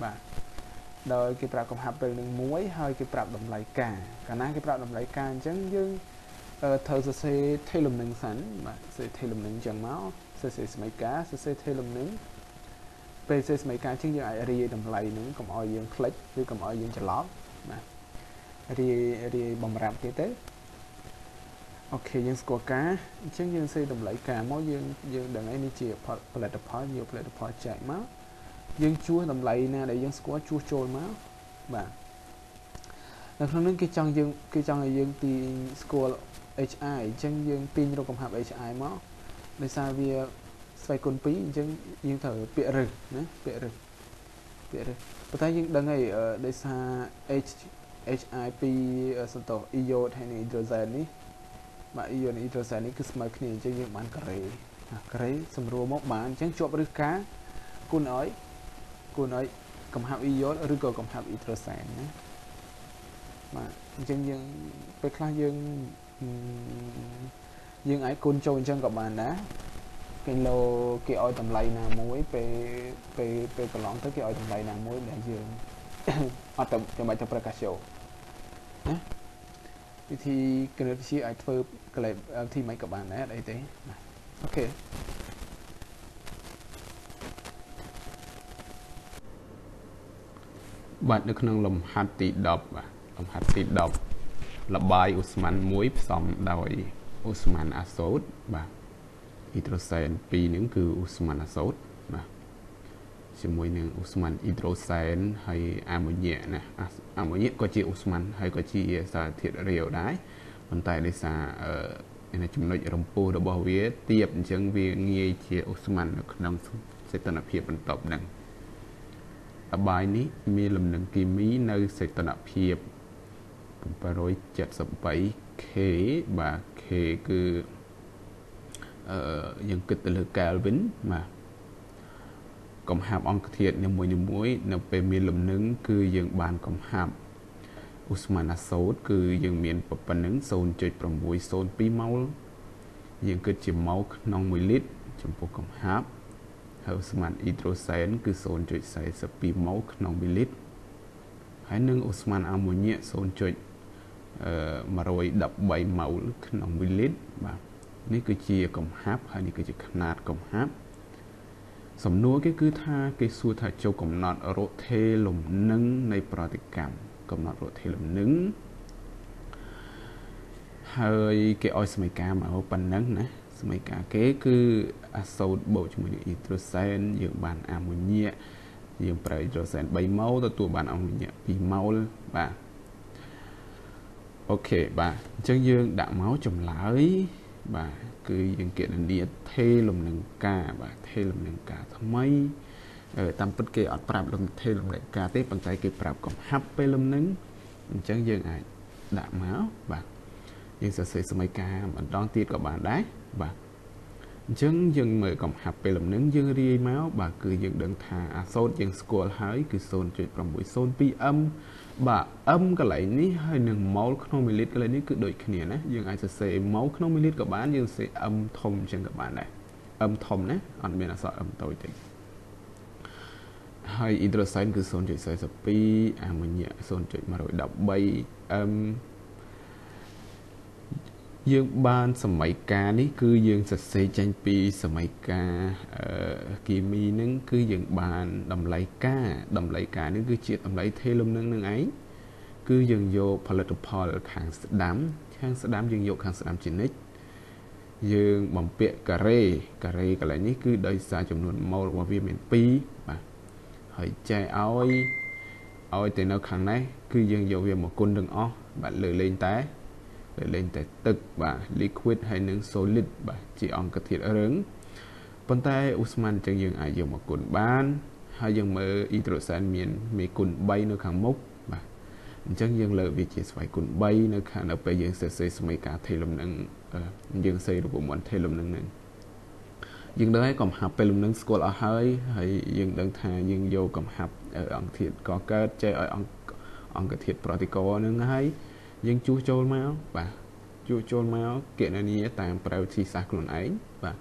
បាទដោយគេប្រាប់កំហាប់ពេលនឹងមួយហើយគេប្រាប់តម្លៃការកាលណាគេប្រាប់តម្លៃការអញ្ចឹងយើង ត្រូវសរសេរថេលំនឹងសិនបាទសរសេរថេលំនឹងអញ្ចឹងមកសរសេរសម័យកាលសរសេរថេលំនឹងពេលសេសម័យកាលជាងយើងអាចរាយតម្លៃហ្នឹងកុំឲ្យយើងផ្លិចឬកុំឲ្យយើងច្រឡំណារាយរាយបំរាប់ទៀតទៅអូខេយើងស្គាល់ការអញ្ចឹងយើងសេតម្លៃការមកយើងយើងដឹងហើយនេះជាផលិតផលយកផលិតផលចែកមកយើងជួសតម្លៃណាដែលយើងស្គាល់ជួសចូលមកបាទនៅក្នុងនេះគេចង់យើងគេចង់ឲ្យយើងទីស្គាល់ HI អញ្ចឹងយើងទាញរកកំហាប់ HI មកដោយសារវាស្វ័យគុណ2អញ្ចឹងយើងត្រូវពាក្យរឹសណាពាក្យរឹសពាក្យរឹសប៉ុន្តែយើងដឹងហើយដោយសារ H HI2 សន្តោស iod ហើយនឹង hydrogen នេះបាទ iod និង hydrogen នេះគឺស្មើគ្នាអញ្ចឹងយើងបានការ៉េការ៉េសម្រួលមកបានអញ្ចឹងជាប់រឹសការគុណឲ្យគុណឲ្យកំហាប់ iod ឬក៏កំហាប់ hydrogen ណាបាទអញ្ចឹងយើងពេលខ្លះយើង យើងអាចគុណចូលអញ្ចឹងក៏បានដែរគីឡូគេឲ្យតម្លៃណាមួយពេលពេលពេលកន្លងទៅគេឲ្យតម្លៃណាមួយដែលយើងអត់ទៅចាំបាច់ទៅប្រកាសចូលណាវិធីគណិតវិទ្យាអាចធ្វើកលេវិធីមិនក៏បានដែរអីទេអូខេបាទនៅក្នុងលំហាត់ទី10បាទលំហាត់ទី10 លបាយអ៊ូស្មានមួយផ្សំដោយអ៊ូស្មានអាសូតបាទអ៊ីត្រូសែន2នឹងគឺអ៊ូស្មានអាសូតបាទជាមួយនឹងអ៊ូស្មានអ៊ីត្រូសែនហើយអាម៉ូញ៉ាណាអាម៉ូញ៉ាក៏ជាអ៊ូស្មានហើយក៏ជាសារធាតុរាវដែរប៉ុន្តែដោយសារអឺចំណុចរំពោះរបស់វាទៀបអញ្ចឹងវាងាយជាអ៊ូស្មាននៅក្នុងសេតនភាពបន្ទាប់ហ្នឹងអបាយនេះមានលំនឹងគីមីនៅសេតនភាព 773 K បាទ K គឺអឺយើងគិតទៅលើ Kelvin បាទកំហាប់អង្គធាតុនីមួយៗនៅពេលមានលំនឹងគឺយើងបានកំហាប់ឧស្ម័នអាសូតគឺយើងមានប៉ុណ្ណឹង0.602ម៉ោលយើងគិតជាម៉ោលក្នុង1លីត្រចំពោះកំហាប់ហើយឧស្ម័នអ៊ីដ្រូសែនគឺ0.42ម៉ោលក្នុង1លីត្រហើយនឹងអូស្មန်អាម៉ូញ៉ា 113ម៉ូលក្នុង1លីត្របាទនេះគឺជាកំហាប់ហើយនេះគឺជាຂណាតកំហាប់សំណួរគេគឺថាគេសួរថាចូលកំណត់រថេលំនឹងនៃប្រតិកម្មកំណត់រថេលំនឹងហើយគេឲ្យសមីការមកប៉ុណ្ណឹងណាសមីការគេគឺអាសូតបូកជាមួយនឹងអ៊ីត្រូសែនយើងបានអាម៉ូញ៉ាយើងប្រើអ៊ីត្រូសែន3ម៉ូលទទួលបានអាម៉ូញ៉ា2ម៉ូលបាទ អូខេបាទអញ្ចឹងយើងដាក់មកចម្លើយបាទគឺយើងគណនាថេលំនឹងការបាទថេលំនឹងការថ្មីតាមពិតគេអត់ប្រាប់លំថេលំនឹងការទេប៉ុន្តែគេប្រាប់កំហាប់ពេលលំនឹងអញ្ចឹងយើងអាចដាក់មកបាទយើងសរសេរសមីការម្ដងទៀតក៏បានដែរបាទ អញ្ចឹងយើងមើលកំហាប់ពេលលំនឹងយើងរាយមកបាទគឺយើងដឹងថាអាសូតយើងស្គាល់ហើយគឺ0.602 m បាទ m កន្លែងនេះហើយនឹង mol ក្នុងមីលីត្រកន្លែងនេះគឺដូចគ្នាណាយើងអាចសរសេរ mol ក្នុងមីលីត្រក៏បានយើងសរសេរ m ធំអញ្ចឹងក៏បានដែរ m ធំណាអត់មានអក្សរ m តូចទេហើយ hydrogen គឺ0.42អាម៉ូញ៉ា0.113 m យើងបានសម័យកាលនេះគឺយើងសរសេរចេញពីសម័យកាលគីមីនឹងគឺយើងបានតម្លៃការតម្លៃការនេះគឺជាតម្លៃថេលំនឹងនឹងឯងគឺយើងយកផលិតផលខាងស្ដាំខាងស្ដាំយើងយកខាងស្ដាំជានិច្ចយើងបំពាក់ការ៉េការ៉េកន្លែងនេះគឺដោយសារចំនួនម៉ូលរបស់វាមាន2បាទហើយចែកឲ្យឲ្យទៅនៅខាងនេះគឺយើងយកវាមកគុណទាំងអស់បាទលើលេងតែ ដែលលេងតែទឹកបាទ liquid ហើយនិង solid បាទជាអង្គធាតុរឹងប៉ុន្តែឧស្ម័នអញ្ចឹងយើងអាចយកមកគុណបានហើយយើងមើលអ៊ីដ្រូសែនមានមេគុណ3នៅខាងមុខបាទអញ្ចឹងយើងលើកវាជាស្វ័យគុណ3នៅខាងនៅពេលយើងសរសេរសមីការថេលំនឹងយើងសេរូបមន្តថេលំនឹងនឹងយើងដឹងហើយកំហាប់ពេលលំនឹងស្គាល់អស់ហើយហើយយើងដឹងថាយើងយកកំហាប់អង្គធាតុកកើតចែកឲ្យអង្គអង្គធាតុប្រតិករនឹងហើយ យើងជួសចូលមកបាទជួសចូលមកគណនាតាមប្រើវិធីសាស្ត្រខ្លួនឯងបាទ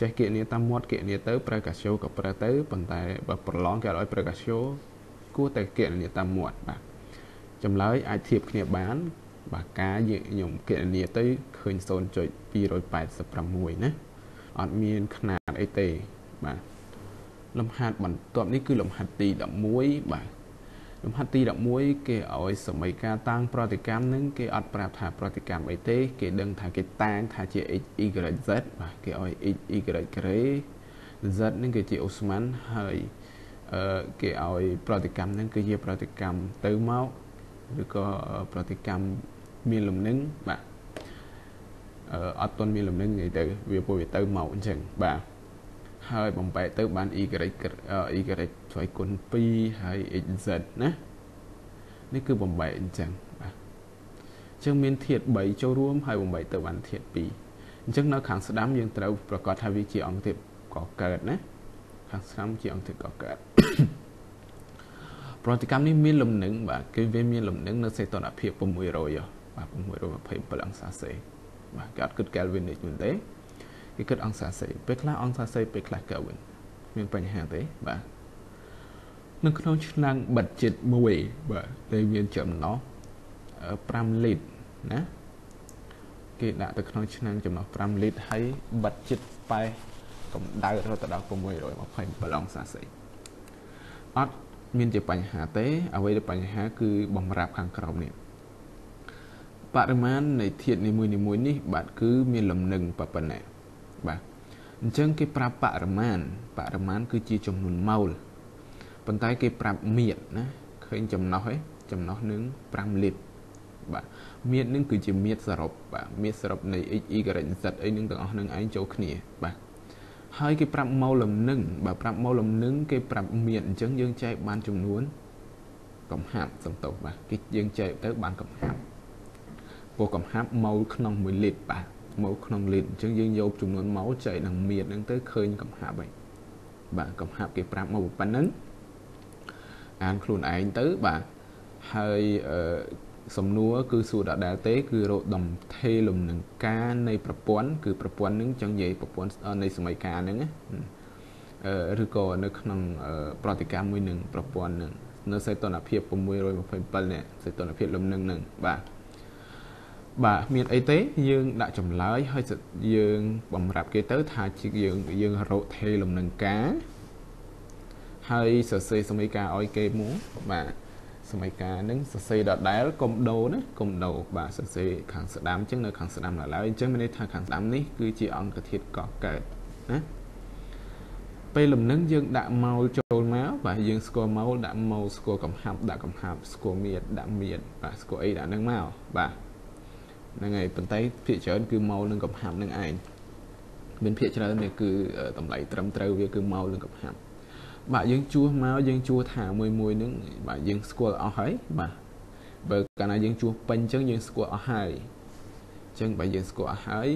ចេះគណនាតាមមាត់គណនាទៅប្រើកាស៊ីយ៉ូក៏ប្រើទៅប៉ុន្តែបើប្រឡងគេឲ្យប្រើកាស៊ីយ៉ូគួរតែគណនាតាមមាត់បាទចម្លើយអាចធៀបគ្នាបានបាទការយើងខ្ញុំគណនាទៅឃើញ0.286ណាអត់មានຂະຫນាតអីទេបាទលំហាត់បន្ទាប់នេះគឺលំហាត់ទី11បាទ លំហាត់ទី11គេឲ្យសម័យការតាំងប្រតិកម្មនឹងគេអត់ប្រាប់ថាប្រតិកម្មអីទេ គេដឹងថាគេតាំងថាជា x y z បាទគេឲ្យ x y ក្រេ z នឹងគឺជាអូស្មန်ហើយអឺគេឲ្យប្រតិកម្មនឹងគឺជាប្រតិកម្មទៅមកឬក៏ប្រតិកម្មមានលំនឹងបាទអឺអត់ទាន់មានលំនឹងនិយាយទៅវាពោលវាទៅមកអញ្ចឹងបាទហើយបំបែកទៅបាន y y ឆ្វៃគុណ2ហើយ xz ណានេះគឺបំបែកអញ្ចឹងបាទអញ្ចឹងមានធាតុ3ចូលរួមហើយបំបែកទៅបានធាតុ2អញ្ចឹងនៅខាងស្ដាំយើងត្រូវប្រកាសថាវាជាអង្គធាតុកកើតណាខាងស្ដាំជាអង្គធាតុកកើតប្រតិកម្មនេះមានលំនឹងបាទគឺវាមានលំនឹងនៅសេតុណ្ហភាព600បាទ627អង្សាសេបាទគេអត់គិត Kelvin នេះទេគេគិតអង្សាសេពេលខ្លះអង្សាសេពេលខ្លះ Kelvin មានបញ្ហាទេបាទ នៅក្នុងឆ្នាំងបិទចិត្តមួយបាទដែលមានចំណុះ5លីត្រណាគេដាក់ទៅក្នុងឆ្នាំងចំណុះ5លីត្រហើយបិទចិត្តប៉ែកម្ដៅរហូតដល់627អង្សាសេអត់មានជាបញ្ហាទេ អ្វីដែលបញ្ហាគឺបំរាប់ខាងក្រោមនេះបរិមាណនៃធាតុនីមួយៗនេះ បាទគឺមានលំនឹងប៉ុណ្ណេះបាទអញ្ចឹងគេប្រាប់បរិមាណបរិមាណគឺជាចំនួនម៉ូល ប៉ុន្តែគេប្រាប់មៀតណាឃើញចំណុះឯងចំណុះនឹង5លីត្របាទមៀតនឹងគឺជាមៀតសរុបបាទមៀតសរុបនៃ x y z អីនឹងទាំងអស់នឹងឯងចូលគ្នាបាទហើយគេប្រាប់ម៉ូលលំនឹងបើប្រាប់ម៉ូលលំនឹងគេប្រាប់មៀតអញ្ចឹងយើងចែកបានចំនួនកំហាប់សំទោសបាទគេយើងចែកទៅបានកំហាប់ពោះកំហាប់ម៉ូលក្នុង1លីត្របាទម៉ូលក្នុងលីត្រអញ្ចឹងយើងយកចំនួនម៉ូលចែកនឹងមៀតហ្នឹងទៅឃើញកំហាប់ហើយបាទកំហាប់គេប្រាប់មកប៉ុណ្ណឹង អានខ្លួនឯងទៅបាទហើយអឺសំណួរគឺសួរដដែលទេ គឺរកដំថេលំនឹងការនៃប្រព័ន្ធគឺប្រព័ន្ធនឹងចង់និយាយប្រព័ន្ធនៃសម័យកាលហ្នឹងអឺឬក៏នៅក្នុងប្រតិកម្មមួយនឹងប្រព័ន្ធនឹងនៅសីតុណ្ហភាព627នេះសីតុណ្ហភាពលំនឹងហ្នឹងបាទបាទមានអីទេយើងដាក់ចម្លើយហើយយើងបំរាប់គេទៅថាជាយើងយើងរកថេលំនឹងការ ហើយសរសេរសម័យកាលឲ្យគេមកបាទសម័យកាលហ្នឹងសរសេរដដែលកុំដូរណាកុំដូរបាទសរសេរខាងស្ដាំអញ្ចឹងនៅខាងស្ដាំឡើយអញ្ចឹងមានន័យថាខាងស្ដាំនេះគឺជាអង្គធាតុកកើតណាពេលលំនឹងយើងដាក់ម៉ោលចូលមកបាទយើងស្គាល់ម៉ោលដាក់ម៉ោលស្គាល់កំហាប់ដាក់កំហាប់ស្គាល់មៀតដាក់មៀតបាទស្គាល់អីដាក់នឹងមកបាទហ្នឹងហើយប៉ុន្តែភាគច្រើនគឺម៉ោលនិងកំហាប់នឹងឯងមានភាគច្រើននេះគឺតម្លៃត្រឹមត្រូវវាគឺម៉ោលនិងកំហាប់ បាទយើងជួសមកយើងជួសថាមួយមួយនឹងបាទយើងស្គាល់អស់ហើយបាទបើកាលណាយើងជួសពេញអញ្ចឹងយើងស្គាល់អស់ហើយអញ្ចឹងបើយើងស្គាល់អស់ហើយ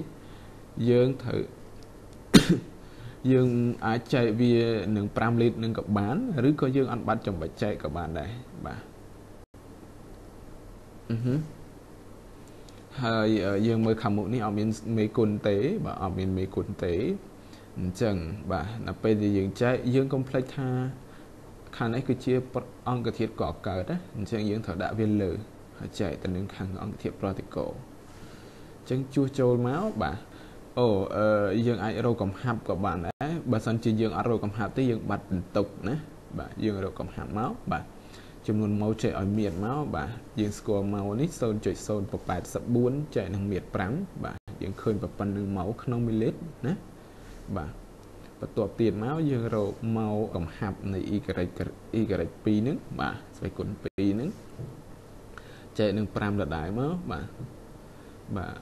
យើងត្រូវយើងអាចចែកវានឹង5លីត្រនឹងក៏បានឬក៏យើងអត់បាត់ចាំបាច់ចែកក៏បានដែរបាទអឺហឺហើយយើងមើលខាងមុខនេះអត់មានមេគុណទេបាទអត់មានមេគុណទេ អញ្ចឹងបាទដល់ពេលដែលយើងចែកយើងកុំភ្លេចថាខាងនេះគឺជាអង្គធាតុកកើតណាអញ្ចឹងយើងត្រូវដាក់វាលើហើយចែកទៅនឹងខាងអង្គធាតុប្រតិកោអញ្ចឹងជួសចូលមកបាទអូអឺយើងអាចរកកំហាប់ក៏បានដែរបើសិនជាយើងអត់រកកំហាប់ទេយើងបាត់បន្ទុកណាបាទយើងរកកំហាប់មកបាទចំនួនម៉ូចែកឲ្យមៀតមកបាទយើងស្គាល់ម៉ោនេះ0.084ចែកនឹងមៀត5បាទយើងឃើញប៉ុណ្្នឹងម៉ោក្នុងមីលីត្រណា បាទបន្ទាប់ទៀតមកយើងរកមកកំហាប់នៃ y y 2ហ្នឹងបាទស្វ័យគុណ2ហ្នឹងចែកនឹង5ដដែលមកបាទបាទ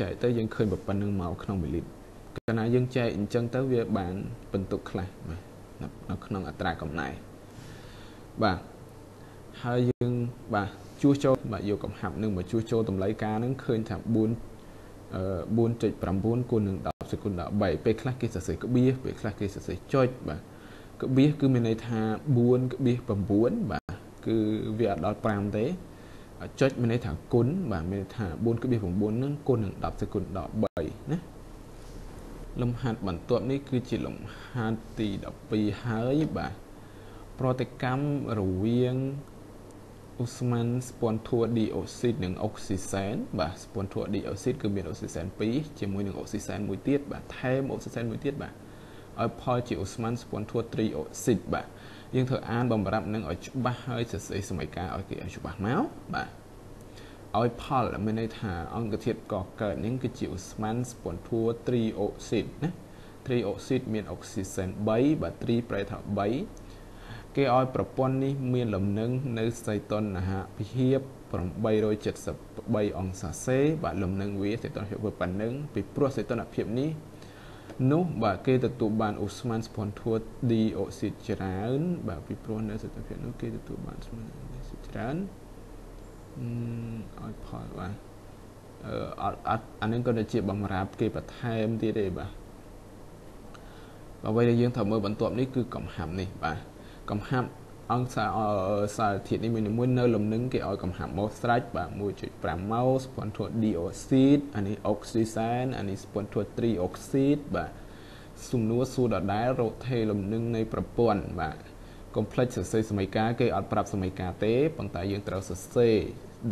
ចែកទៅយើងឃើញប៉ុណ្្នឹងមកក្នុងមីលីត្រកាលណាយើងចែកអញ្ចឹងទៅវាបានបន្ទុកខ្លះបាទនៅក្នុងអត្រាកំណែបាទហើយយើងបាទជួសចូលបាទយកកំហាប់នឹងមកជួសចូលតម្លៃការនឹងឃើញថា4 4.9គុណនឹង10 សេគុណដល់3ពេលខ្លះគេសរសេរក្បៀសពេលខ្លះគេសរសេរចុចបាទក្បៀសគឺមានន័យថា4ក្បៀស9បាទគឺវាអត់ដល់5ទេចុចមានន័យថាគុណបាទមានន័យថា4ក្បៀស9ហ្នឹងគុណនឹង10សេគុណដល់3ណាលំហាត់បន្ទាប់នេះគឺជាលំហាត់ទី12ហើយបាទប្រតិកម្មរវាង អូស្មန်ស្ពាន់ធួឌីអូស៊ីតនិងអុកស៊ីសែនបាទស្ពាន់ធួឌីអូស៊ីតគឺមានអូស៊ីសែន2ជាមួយនឹងអូស៊ីសែនមួយទៀតបាទថែមអូស៊ីសែនមួយទៀតបាទឲ្យផលជាអូស្មန်ស្ពាន់ធួត្រីអូស៊ីតបាទយើងត្រូវអានបំរាប់នឹងឲ្យច្បាស់ហើយសរសេរសមីការឲ្យគេឲ្យច្បាស់មកបាទឲ្យផលមានន័យថាអង្គធាតុកកើតនេះគឺជាអូស្មန်ស្ពាន់ធួត្រីអូស៊ីតណាត្រីអូស៊ីតមានអុកស៊ីសែន3បាទត្រីប្រែថា3 គេឲ្យប្រព័ន្ធនេះមានលំនឹងនៅសីតុណ្ហភាព873អង្សាសេបាទលំនឹងវាសីតុណ្ហភាពវាប៉ុណ្ណឹងពីព្រោះសីតុណ្ហភាពនេះនោះបាទគេទទួលបានអូស្មန်ស្ប៉ុនធួឌីអូស៊ីតច្រើន បាទពីព្រោះនៅសីតុណ្ហភាពនោះគេទទួលបានអូស្មန်ឌីអូស៊ីតច្រើនអឺឲ្យផលបាទអឺអត់អត់អានេះក៏ជាបំរាប់គេបន្ថែមទៀតទេបាទអ្វីដែលយើងត្រូវមើលបន្ទាប់នេះគឺកំហាំនេះបាទ កំហាប់អង្គសារសារធាតុនេះមួយមួយនៅលំនឹងគេឲ្យកំហាប់ម៉ូស្ត្រាច់បាទ1.5ម៉ោស្ពាន់ធួឌីអូស៊ីតអានេះអុកស៊ីសែនអានេះស្ពាន់ធួត្រីអុកស៊ីតបាទសំណួរសួរដដែលរកថេលំនឹងនៃប្រព័ន្ធបាទកុំភ្លេចសរសេរសម័យកាលគេអត់ប្រាប់សម័យកាលទេប៉ុន្តែយើងត្រូវសរសេរ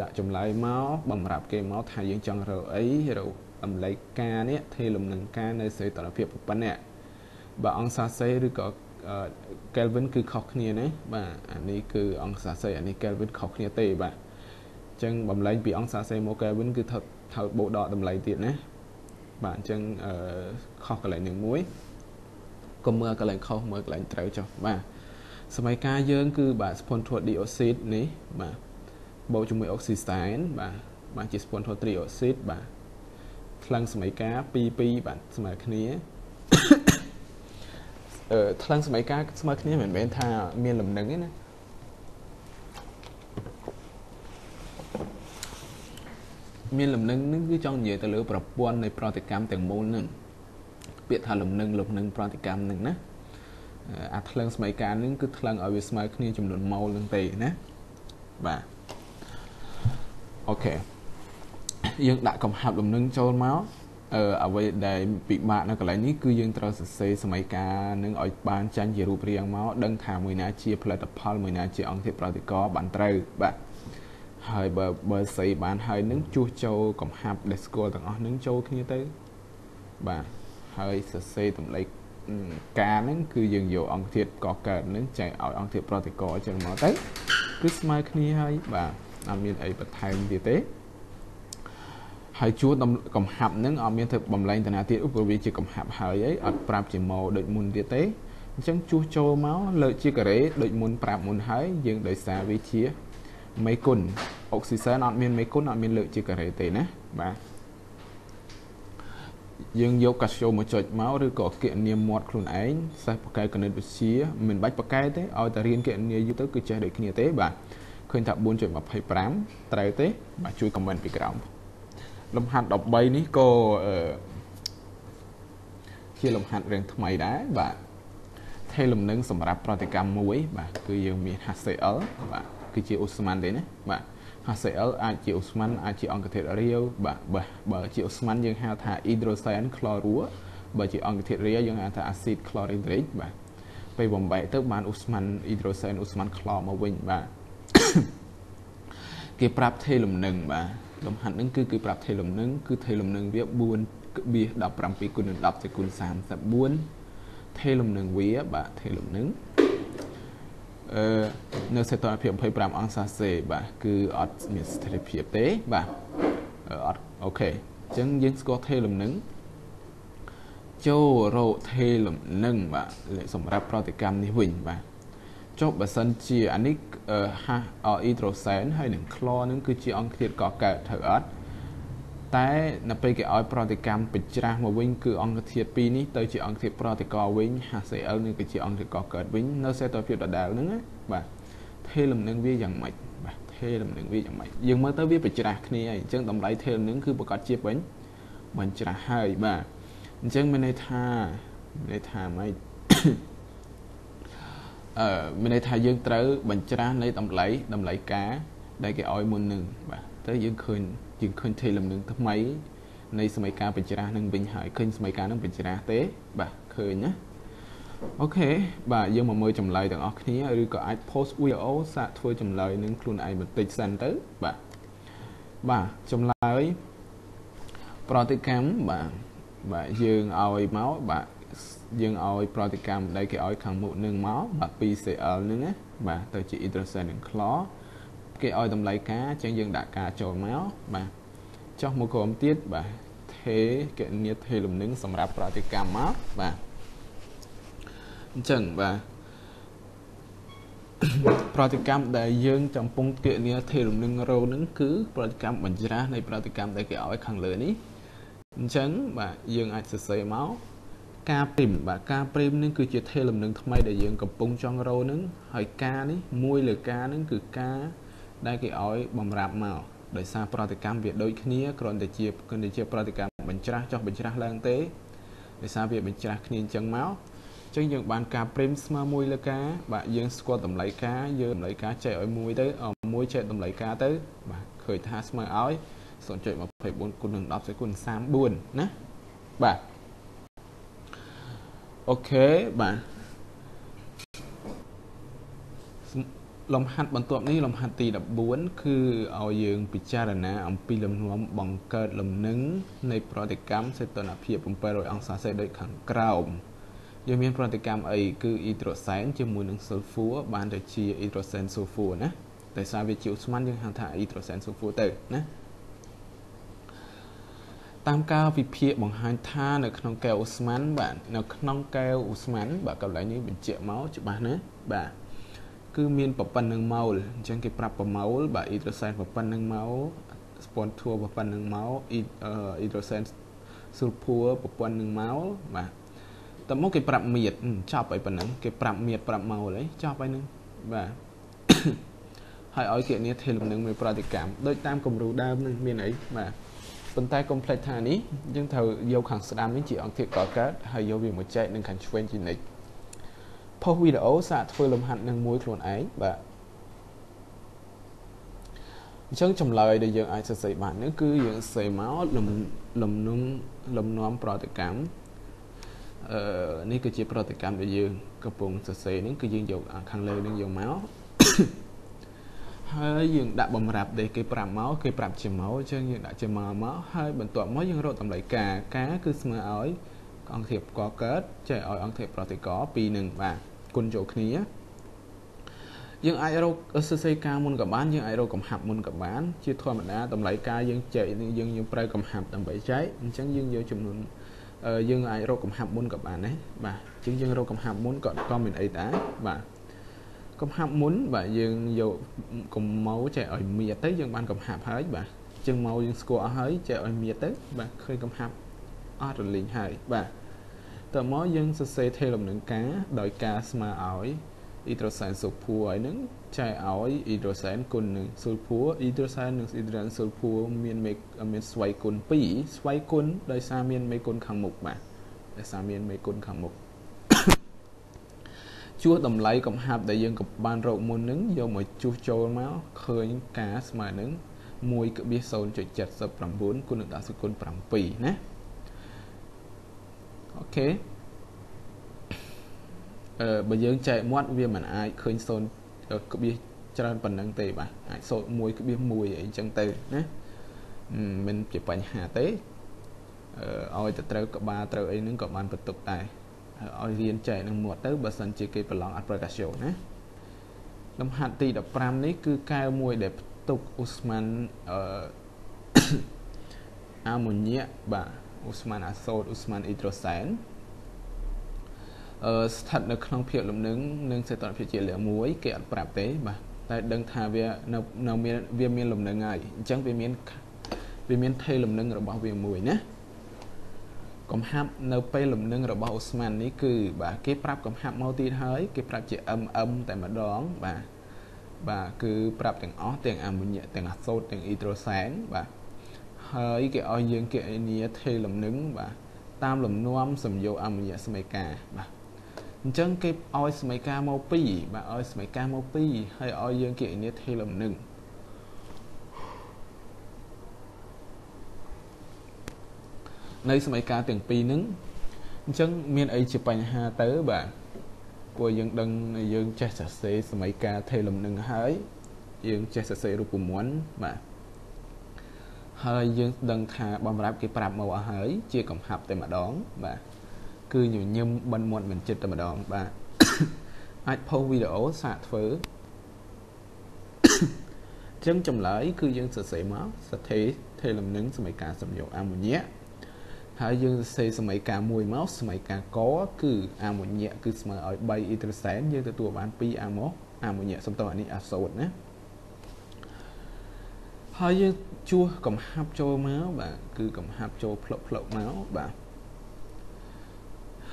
ដាក់ចម្លើយមកបំរាប់គេមកថាយើងចង់រកអីរកអំឡេការនេះថេលំនឹងការនៅសេតនភាពប៉ុណ្ណេះបើអង្គសាសេឬក៏ Kelvin គឺខុសគ្នាណាបាទអានេះគឺអង្សាសេអានេះ Kelvin ខុសគ្នាទេបាទអញ្ចឹងបំលែងពីអង្សាសេមក Kelvin គឺត្រូវត្រូវបូកដកតម្លៃទៀតណាបាទអញ្ចឹងអឺខុសកន្លែងនឹងមួយកុំមើលកន្លែងខុសមើលកន្លែងត្រូវចុះបាទសម័យកាលយើងគឺបាទ spontor dioxide នេះបាទបូកជាមួយអុកស៊ីសែនបាទបាទជា spontor trioxide បាទថ្លឹងសម័យកាល2 2បាទស្មើគ្នាអឺ ថ្លឹងសម័យកាលស្មើគ្នាមិនមែនថាមានលំនឹងទេណាមានលំនឹងនឹងគឺចង់និយាយទៅលើប្រព័ន្ធនៃប្រតិកម្មទាំងមូលនឹងពាក្យថាលំនឹងលំនឹងប្រតិកម្មនឹងណាអាថ្លឹងស្មីការនឹងគឺថ្លឹងឲ្យវាស្មើគ្នាចំនួនម៉ូលនឹងទេណាបាទអូខេយើងដាក់កំហាប់លំនឹងចូលមក អឺអ្វីដែលពិបាកនៅកន្លែងនេះគឺយើងត្រូវសរសេរសម័យកាលនឹងឲ្យបានចាញ់ជារូបរាងមកដឹងថាមួយណាជាផលិតផលមួយណាជាអង្គធាតុប្រតិករបានត្រូវបាទហើយបើបើស្អីបានហើយនឹងជួសចូលកំហាប់ដែលស្គាល់ទាំងអស់នឹងចូលគ្នាទៅបាទហើយសរសេរតម្លេចការហ្នឹងគឺយើងយកអង្គធាតុកកើតហ្នឹងចែកឲ្យអង្គធាតុប្រតិករចឹងមកទៅគឺស្មើគ្នាហើយបាទអត់មានអីបន្ថែមទៀតទេ ហើយជួកំហាប់ហ្នឹងអត់មានធ្វើបំលែងតាណាទៀតព្រោះវាជាកំហាប់ហើយអីអត់ប្រាប់ជាម៉ូដូចមុនទៀតទេអញ្ចឹងជួសចូលមកលើកជាការ៉េដូចមុនប្រាប់មុនហើយយើងដោយសារវាជាមេគុណអុកស៊ីសែនអត់មានមេគុណអត់មានលើកជាការ៉េទេណាបាទយើងយកកាស្យូមកចុចមកឬក៏គណនាមាត់ខ្លួនឯងសិស្សបកែគណិតវិទ្យាមិនបាច់បកែទេឲ្យតែរៀនគណនាយូរទៅគឺចេះដូចគ្នាទេបាទឃើញថា4.25ត្រូវទេបាទជួយខមមិនពីក្រោម លំហាត់13នេះក៏ជាលំហាត់រឿងថ្មីដែរបាទថេលំនឹងសម្រាប់ប្រតិកម្មមួយបាទគឺយើងមាន HCl បាទគឺជាអូស្មန်ទេណាបាទ HCl អាចជាអូស្មန်អាចជាអង្គធាតុរាវបាទបើបើជាអូស្មန်យើងហៅថាអ៊ីដ្រូសែនក្លរ៉ូបើជាអង្គធាតុរាវយើងហៅថាអាស៊ីតក្លរីដ្រិកបាទពេលបំបែកទៅបានអូស្មန်អ៊ីដ្រូសែនអូស្មန်ក្លមកវិញបាទគេប្រាប់ថេលំនឹងបាទ លំហាត់នឹងគឺគេប្រាប់ថេលំនឹងគឺថេលំនឹងវា4.17គុណនឹង10សេគុណ34ថេលំនឹងវាបាទថេលំនឹងអឺនៅសីតុណ្ហភាព25អង្សាសេបាទគឺអត់មានស្ថិរភាពទេបាទអត់អូខេអញ្ចឹងយើងស្គាល់ថេលំនឹងចូលរកថេលំនឹងបាទសម្រាប់ប្រតិកម្មនេះវិញបាទ ចុះបើសិនជាអានេះហាស់អ៊ីដ្រូសែនហើយនឹងក្លនឹងគឺជាអង្គធាតុកកើតត្រូវអត់តែនៅពេលគេឲ្យប្រតិកម្មបញ្ច្រាស់មកវិញគឺអង្គធាតុ2នេះទៅជាអង្គធាតុប្រតិករវិញ HCl នឹងក៏ជាអង្គធាតុកកើតវិញនៅសេតភាពដដែលហ្នឹងបាទថេលំនឹងវាយ៉ាងម៉េចបាទថេលំនឹងវាយ៉ាងម៉េចយើងមើលទៅវាបញ្ច្រាស់គ្នាហើយអញ្ចឹងតម្លៃថេលំនឹងគឺប្រកាសជាវិញបញ្ច្រាស់ហើយបាទអញ្ចឹងមានន័យថាមានន័យថាម៉េច អឺមានន័យថាយើងត្រូវបញ្ច្រាស់នៃតម្លៃតម្លៃការដែលគេឲ្យមុននឹងបាទទៅយើងឃើញយើងឃើញថេលំនឹងថ្មីនៃសម័យកាលបញ្ច្រាស់នឹងវិញហើយឃើញសម័យកាលនឹងបញ្ច្រាស់ទេបាទឃើញណាអូខេបាទយើងមកមើលចម្លើយទាំងអស់គ្នាឬក៏អាច post video សាកធ្វើចម្លើយនឹងខ្លួនឯងបន្តិចសិនទៅបាទបាទចម្លើយប្រតិកម្មបាទបាទយើងឲ្យមកបាទ យើងឲ្យប្រតិកម្មដែលគេឲ្យខាងមុខនឹងមកបាទ 2Cl នឹងណាបាទទៅជា hydrogen និង chlor គេឲ្យតម្លៃការអញ្ចឹងយើងដាក់ការចូលមកបាទចុះមកក្រុមទៀតបាទថេកញ្ញាថេលំនឹងសម្រាប់ប្រតិកម្មមកបាទអញ្ចឹងបាទប្រតិកម្មដែលយើងចំពុងគណនាថេលំនឹងរោនឹងគឺប្រតិកម្មបញ្ច្រាស់នៃប្រតិកម្មដែលគេឲ្យខាងលើនេះអញ្ចឹងបាទយើងអាចសរសេរមក ការព្រីមបាទការព្រីមនេះគឺជាថេលំនឹងថ្មីដែលយើងកំពុងចង់រោនឹងហើយការនេះមួយលើការនឹងគឺការដែលគេឲ្យបំរាប់មកដោយសារប្រតិកម្មវាដូចគ្នាគ្រាន់តែជាគ្រាន់តែជាប្រតិកម្មបញ្ច្រាស់ចុះបញ្ច្រាស់ឡើងទេដោយសារវាបញ្ច្រាស់គ្នាអញ្ចឹងមកអញ្ចឹងយើងបានការព្រីមស្មើមួយលើការបាទយើងស្គាល់តម្លៃការយើងតម្លៃការចែកឲ្យមួយទៅមួយចែកតម្លៃការទៅបាទឃើញថាស្មើឲ្យ0.24គុណនឹង10សេគុណ34ណាបាទ អូខេបាទលំហាត់បន្ទាប់នេះលំហាត់ទី14គឺឲ្យយើងពិចារណាអំពីលំនាំបង្កើតលំនឹងនៃប្រតិកម្មសីតុណ្ហភាព700អង្សាសេដូចខាងក្រោមយើងមានប្រតិកម្មអីគឺអ៊ីដ្រូសែនជាមួយនឹងស៊ុលហ្វូបានទៅជាអ៊ីដ្រូសែនស៊ុលហ្វូណាដោយសារវាជាឧស្ម័នយើងហៅថាអ៊ីដ្រូសែនស៊ុលហ្វូទៅណាអ តាមការវិភាគបង្ហាញថានៅក្នុងកែវអូស្ម៉ាន់បាទនៅក្នុងកែវអូស្ម៉ាន់បាទកន្លែងនេះបញ្ជាក់មកច្បាស់ណាបាទគឺមានប្រព័ន្ធនឹងម៉ោលអញ្ចឹងគេប្រាប់ប្រម៉ោលបាទអ៊ីដ្រូសែនប្រព័ន្ធនឹងម៉ោលស្ពនធัวប្រព័ន្ធនឹងម៉ោលអ៊ីដ្រូសែនស៊ុលភួរប្រព័ន្ធនឹងម៉ោលបាទតមកគេប្រាប់មៀតចប់ឲ្យប៉ុណ្ណឹងគេប្រាប់មៀតប្រាប់ម៉ោលអីចប់ហើយនឹងបាទហើយឲ្យគណនាធាលំនឹងមួយប្រតិកម្មដូចតាមគំរូដើមនឹងមានអីបាទ ប៉ុន្តែ complex ថានេះយើងត្រូវយកខាងស្ដាំនេះជាអង្គធាតុកកើតហើយយកវាមកចែកនឹងខាងឆ្វេងជានិច្ចផុសវីដេអូសាកធ្វើលំហាត់នឹងមួយខ្លួនឯងបាទអញ្ចឹងចម្លើយដែលយើងអាចសរសេរបាននេះគឺយើងសរសេរមកលំលំនាំលំនាំប្រតិកម្មអឺនេះគឺជាប្រតិកម្មដែលយើងកំពុងសរសេរនេះគឺយើងយកខាងលើនឹងយកមក ហើយយើងដាក់បំរាប់ដែលគេប្រាប់មកគេប្រាប់ជាមកអញ្ចឹងយើងដាក់ជាមកមកហើយបន្ទាប់មកយើងរកតម្លៃការការគឺស្មើឲ្យអង្គធាតុកកើតចែកឲ្យអង្គធាតុប្រតិកពីនឹងបាទគុណចូលគ្នាយើងអាចរកសរសេរការមុនក៏បានយើងអាចរកកំហាប់មុនក៏បានជាធម្មតាតម្លៃការយើងចែកយើងយើងប្រើកំហាប់ដើម្បីចែកអញ្ចឹងយើងយកចំនួនយើងអាចរកកំហាប់មុនក៏បានដែរបាទអញ្ចឹងយើងរកកំហាប់មុនក៏ក៏មានអីដែរបាទ កំហាប់មុនបាទយើងយកកំម៉ៅចែកឲ្យមៀតទៅយើងបានកំហាប់ហើយបាទអញ្ចឹងម៉ៅយើងស្គាល់អស់ហើយចែកឲ្យមៀតទៅបាទឃើញកំហាប់អត់រលីងហើយបាទតើមកយើងសរសេរថេលំនឹងការដោយការស្មើឲ្យអ៊ីដ្រូសែនសូភួរហើយនឹងចែកឲ្យអ៊ីដ្រូសែនគុណនឹងសូភួរអ៊ីដ្រូសែននិងអ៊ីដ្រូសែនសូភួរមានមេមានស្វ័យគុណ2ស្វ័យគុណដោយសារមានមេគុណខាងមុខបាទដោយសារមានមេគុណខាងមុខ ជួសតម្លៃកំហាប់ដែលយើងក៏បានរកមុននឹងយកមកជួសចូលមកឃើញការស្មើនឹង1.0.79គុណនឹង10សគុណ7ណាអូខេអឺបើយើងចែកមាត់វាមិនអាចឃើញ0ក្បៀសច្រើនប៉ុណ្ណឹងទេបាទអាចសូត្រ1ក្បៀស1អីចឹងទៅណាមិនជាបញ្ហាទេអឺឲ្យទៅត្រូវក្បាលត្រូវអីហ្នឹងក៏បានបន្ទុកដែរ ឲ្យរៀនចែកនឹងមាត់ទៅបើសិនជាគេប្រឡងអត់ប្រកាសយោណាលំហាត់ទី15នេះគឺកែវមួយដែលផ្ទុកអូស្មានអឺអាម៉ូញ៉ាបាទអូស្មានអាសូតអូស្មានអ៊ីដ្រូសែនអឺស្ថិតនៅក្នុងភាគលំនឹងនិងសេតនភាពជាលះមួយគេអត់ប្រាប់ទេបាទតែដឹងថាវានៅនៅមានវាមានលំនឹងហើយអញ្ចឹងវាមានវាមានថេលំនឹងរបស់វាមួយណា កំហាប់នៅពេលលំនឹងរបស់អូស្មាននេះគឺបាទគេប្រាប់កំហាប់មកទៀតហើយគេប្រាប់ជា MM តែម្ដងបាទបាទគឺប្រាប់ទាំងអស់ទាំងអាម៉ូញ៉ាទាំងអាសូតទាំងអ៊ីដ្រូសែនបាទហើយគេឲ្យយើងគណនាថេលំនឹងបាទតាមលំនាំសំយោអាម៉ូញ៉ាស្មេកាបាទអញ្ចឹងគេឲ្យសមីការមក2បាទឲ្យសមីការមក2ហើយឲ្យយើងគណនាថេលំនឹង នៅសម័យកាលទាំងពីរហ្នឹងអញ្ចឹងមានអីជាបញ្ហាទៅបាទព្រោះយើងដឹងយើងចេះសរសេរសម័យកាលថេលំនឹងហើយយើងចេះសរសេររូបមន្តបាទហើយយើងដឹងថាបំរាប់គេប្រាប់មកអស់ហើយជាកំហាប់តែម្ដងបាទគឺញញឹមបិណ្ឌមាត់មិនចិត្តតែម្ដងបាទអាចផុសវីដេអូសាកធ្វើចឹងចម្លើយគឺយើងសរសេរមកសថេថេលំនឹងសម័យកាលសំយោគអាម៉ូញ៉ា ហើយយើងសរសេរសម័យកាលមួយមកសម័យកាលកគឺ អាម៉ូញ៉ាគឺស្មើឲ្យ3អ៊ីដ្រូសែនយើងទទួលបាន2អាម៉ូអាម៉ូញ៉ាសំដៅអានេះអាសូតណាហើយយើងជួសកំហាប់ចូលមកបាទគឺកំហាប់ចូលផ្លុកផ្លុកមកបាទ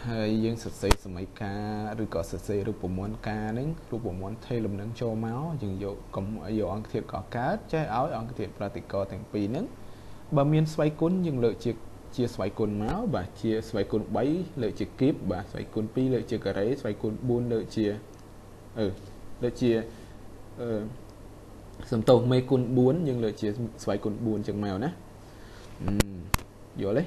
ហើយយើងសរសេរសម័យកាលឬក៏សរសេររូបមន្តការហ្នឹងរូបមន្តថេលំនឹងចូលមកយើងយកកុំយកអង្គធាតុកកើតចេះឲ្យអង្គធាតុប្រតិកោទាំងពីរហ្នឹងបើមានស្វ័យគុណយើងលើកជា ជាស្វ័យគុណមកបាទជាស្វ័យគុណ3លើកជាគៀបបាទស្វ័យគុណ2លើកជាការ៉េស្វ័យគុណ4លើកជាអឺលើកជាអឺសំទោសមេគុណ4យើងលើកជាស្វ័យគុណ4ចឹងមកណាយល់ទេ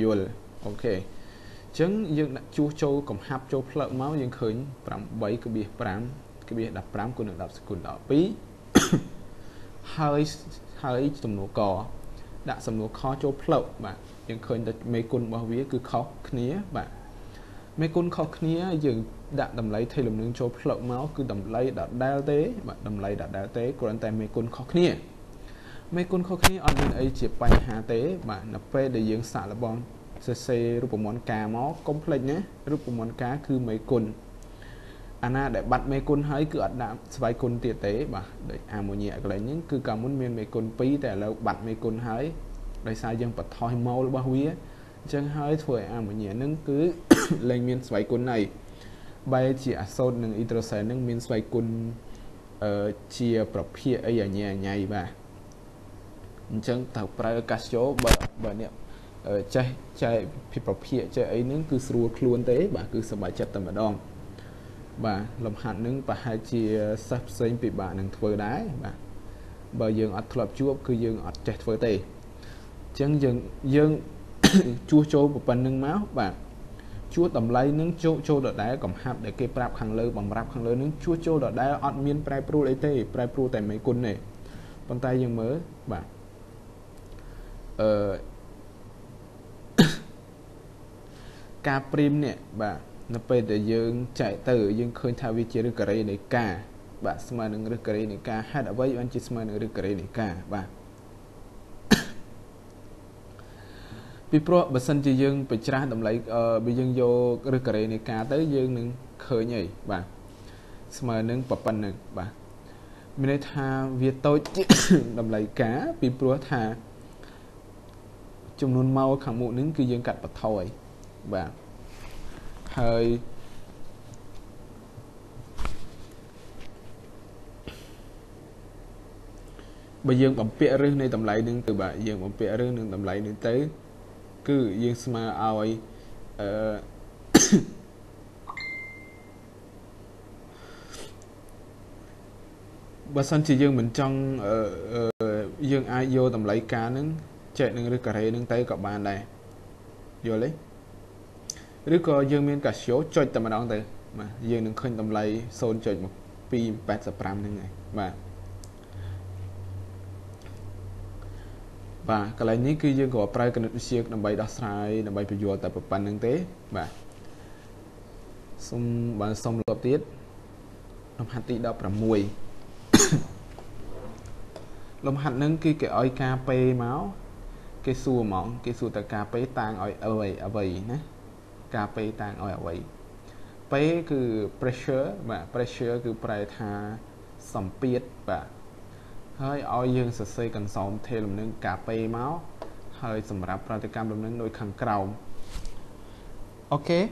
យល់អូខេអញ្ចឹងយើងដាក់ជួសចូលកំហាប់ចូលផ្លឹកមកយើងឃើញ8ក្បៀស5ក្បៀស15គុណនឹង10សគុណ12ហើយហើយចំនួនកដាក់សំណួរខចូលផ្លុកបាទ យើងឃើញតែមេគុណរបស់វាគឺខុសគ្នាបាទមេគុណខុសគ្នាយើងដាក់តម្លៃថេលំនឹងចូលផ្លុកមកគឺតម្លៃដដែលទេបាទតម្លៃដដែលទេគ្រាន់តែមេគុណខុសគ្នាមេគុណខុសគ្នាអត់មានអីជាបញ្ហាទេបាទនៅពេលដែលយើងសាកល្បងសរសេររូបមន្តការមកកុំភ្លេចណារូបមន្តការគឺមេគុណអាណាដែលបាត់មេគុណហើយគឺអត់ដាក់ស្វ័យគុណទៀតទេបាទដូចអាម៉ូញ៉ាកន្លែងហ្នឹងគឺកាលមុនមានមេគុណ2តែឥឡូវបាត់មេគុណហើយ ដោយសារយើងបន្ថយម៉ូលរបស់វាអញ្ចឹងហើយធ្វើឲ្យអាម៉ូញ៉ាហ្នឹងគឺលែងមានស្វ័យគុណហើយបែរជាអាសូតនិងអ៊ីដ្រូសែនហ្នឹងមានស្វ័យគុណអឺជាប្រភេទអីអញ្ញែអញ្ញៃបាទអញ្ចឹងត្រូវប្រើកាស្យ៉ូបើបើអ្នកចេះចេះពីប្រភេទចេះអីហ្នឹងគឺស្រួលខ្លួនទេ បាទគឺសប្បាយចិត្តតែម្ដងបាទលំហាត់នឹងប្រហែលជាសិស្សផ្សេងពិបាកនឹងធ្វើដែរបាទបើយើងអត់ធ្លាប់ជួបគឺយើងអត់ចេះធ្វើទេអញ្ចឹងយើងយើងជួសចូលប៉ុណ្្នឹងមកបាទជួសតម្លៃនឹងចូលចូលដដែលកំហាត់ដែលគេប្រាប់ខាងលើបំរាប់ខាងលើនឹងជួសចូលដដែលអត់មានប្រែប្រួលអីទេប្រែប្រួលតែមេគុណទេប៉ុន្តែយើងមើលបាទអឺការព្រីមនេះបាទនៅពេលដែលយើងចែកទៅយើងឃើញថាវាជារឹសការ៉េនៃការបាទស្មើនឹងរឹសការ៉េនៃការហេតុអ្វីបានជាស្មើនឹងរឹសការ៉េនៃការបាទ ពីព្រោះបើសិនជាយើងបច្រាស់តម្លៃបើយើងយករឹសការ៉េនៃការទៅយើងនឹងឃើញហើយបាទស្មើនឹងប៉ុណ្្នឹងបាទមានន័យថាវាតូចជាតម្លៃការពីព្រោះថាចំនួនម៉ោខាងមុខនឹងគឺយើងកាត់បន្ថយបាទហើយបើយើងបំពាក់រឹសនៃតម្លៃនឹងទៅបាទយើងបំពាក់រឹសនឹងតម្លៃនឹងទៅ គឺយើងស្មើឲ្យអឺបើសិនជាយើងមិនចង់យើងអាចយកតម្លៃការនឹងចែកនឹងឬការ៉េនឹងទៅក៏បានដែរយល់ទេឬក៏យើងមានកាស៊ីយ៉ូចុចតែម្ដងទៅបាទយើងនឹងឃើញតម្លៃ0.285ហ្នឹងហើយបាទ បាទកន្លែងនេះគឺយើងក៏ប្រើគណិតវិទ្យាដើម្បីដោះស្រាយដើម្បីបញ្យល់តែប៉ុណ្្នឹងទេបាទសូមបានសូមលបទៀតលំហាត់ទី16លំហាត់នឹងគឺគេឲ្យការពេមកគេសួរហ្មង គេសួរតើការពេតាំងឲ្យអ្វីអ្វីណាការពេតាំងឲ្យអ្វីពេគឺ pressure បាទ pressure គឺប្រែថាសម្ពាធបាទ ហើយឲ្យយើងសរសេរកន្សោមថេលំនឹងការពេមកហើយសម្រាប់ប្រតិកម្មលំនឹងដូចខាងក្រោមអូខេអ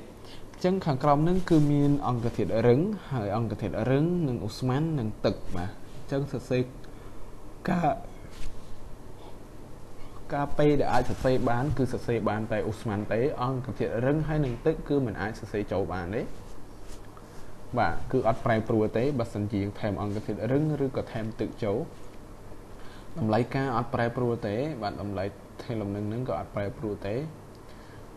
ញ្ចឹងខាងក្រោមនឹងគឺមានអង្គធាតុរឹងហើយអង្គធាតុរឹងនិងអូស្មန်និងទឹកបាទអញ្ចឹងសរសេរការការពេដែលអាចសរសេរបាន គឺសរសេរបានតែអូស្មန်ទេ អង្គធាតុរឹងហើយនឹងទឹកគឺមិនអាចសរសេរចូលបានទេបាទគឺអត់ប្រែប្រួលទេបើសិនជាយើងថែមអង្គធាតុរឹងឬក៏ថែមទឹកចូល តម្លៃការអត់ប្រែប្រួលទេ បាទតម្លៃថេលំនឹងនឹងក៏អត់ប្រែប្រួលទេ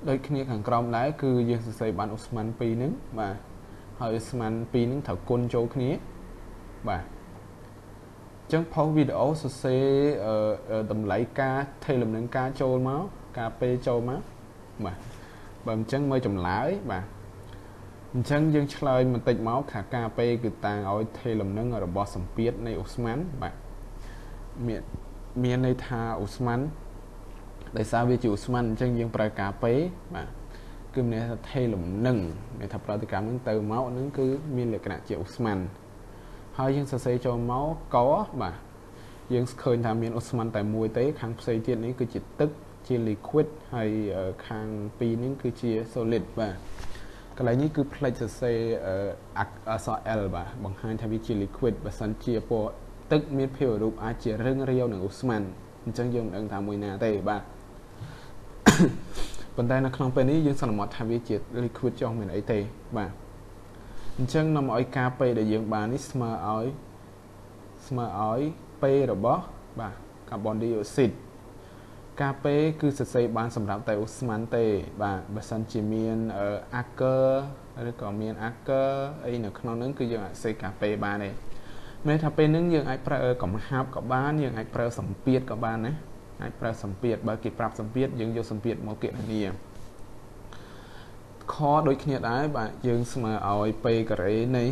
ដូចគ្នាខាងក្រោមដែរគឺយើងសរសេរបានអូស្មាន2ហ្នឹងបាទហើយអូស្មាន2ហ្នឹងត្រូវគុណចូលគ្នាបាទអញ្ចឹងផុសវីដេអូសរសេរតម្លៃការថេលំនឹងការចូលមកការពេលចូលមកបាទបើអញ្ចឹងមើលចម្លើយបាទអញ្ចឹងយើងឆ្លើយបន្តិចមកថាការពេលគឺតាំងឲ្យថេលំនឹងរបស់សម្ពាធនៃអូស្មានបាទ មានមានន័យថាអូស្មန်ដោយសារវាជាអូស្មန်អញ្ចឹងយើងប្រើការពេបាទគឺមានន័យថាថេលំនឹងមានថាប្រតិកម្មនឹងទៅមកនឹងគឺមានលក្ខណៈជាអូស្មန်ហើយយើងសរសេរចូលមកកបាទយើងឃើញថាមានអូស្មန်តែមួយទេខាងផ្សេងទៀតនេះគឺជាទឹកជា liquid ហើយខាងពីរនេះគឺជា solid បាទកន្លែងនេះគឺផ្លេចសរសេរអក្សរ L បាទបង្ហាញថាវាជា liquid បើសិនជាពណ៌ ទឹកមានភាពរូបអាចជារឹងរាវនិងអូស្មန်អញ្ចឹងយើងមិនដឹងថាមួយណាទេបាទប៉ុន្តែនៅក្នុងពេលនេះយើងសន្មត់ថាវាជា liquid ចុះមានអីទេបាទអញ្ចឹងនាំឲ្យការពេដែលយើងបាននេះស្មើឲ្យស្មើឲ្យពេរបស់បាទកាបូនឌីអុកស៊ីតការពេគឺសរសេរបានសម្រាប់តែអូស្មန်ទេ បាទបើសិនជាមានអាកឺឬក៏មានអាកឺអីនៅក្នុងហ្នឹងគឺយើងអាចសេកាពេបានទេ មានថាពេលហ្នឹងយើងអាចប្រើកំហាប់ក៏បានយើងអាចប្រើសម្ពាធក៏បានណាអាចប្រើសម្ពាធបើគេប្រាប់សម្ពាធយើងយកសម្ពាធមកគណនាខដូចគ្នាដែរបាទយើងស្មើឲ្យពេការ៉េនៃ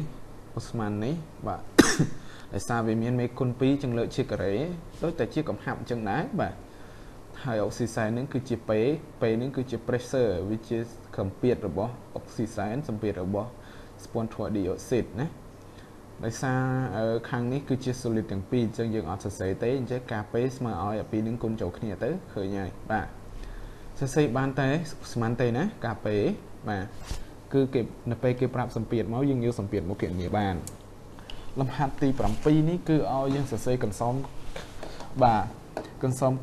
អូស្មန်នេះបាទដដោយសារវាមានមេគុណ2ចឹងលើកជាការ៉េដូចតែជាកំហាប់ចឹងដែរបាទហើយអុកស៊ីសែននឹងគឺជាពេពេនឹងគឺជា pressure វាជាកម្ពៀតរបស់អុកស៊ីសែនសម្ពាធរបស់ spontaneous dioxide ណា ដោយសារខាងនេះគឺជា solid ទាំងពីរអញ្ចឹងយើងអត់សរសេរទេអញ្ចឹងការពេស្មើឲ្យអាពីរនឹងគុណចូលគ្នាទៅឃើញហើយបាទសរសេរបានតែស្មានទេណាការពេបាទគឺគេនៅពេលគេប្រាប់សម្ពាធមកយើងយកសម្ពាធមកគណនាបានលំហាត់ទី7នេះគឺឲ្យយើងសរសេរកន្សំបាទកន្សំ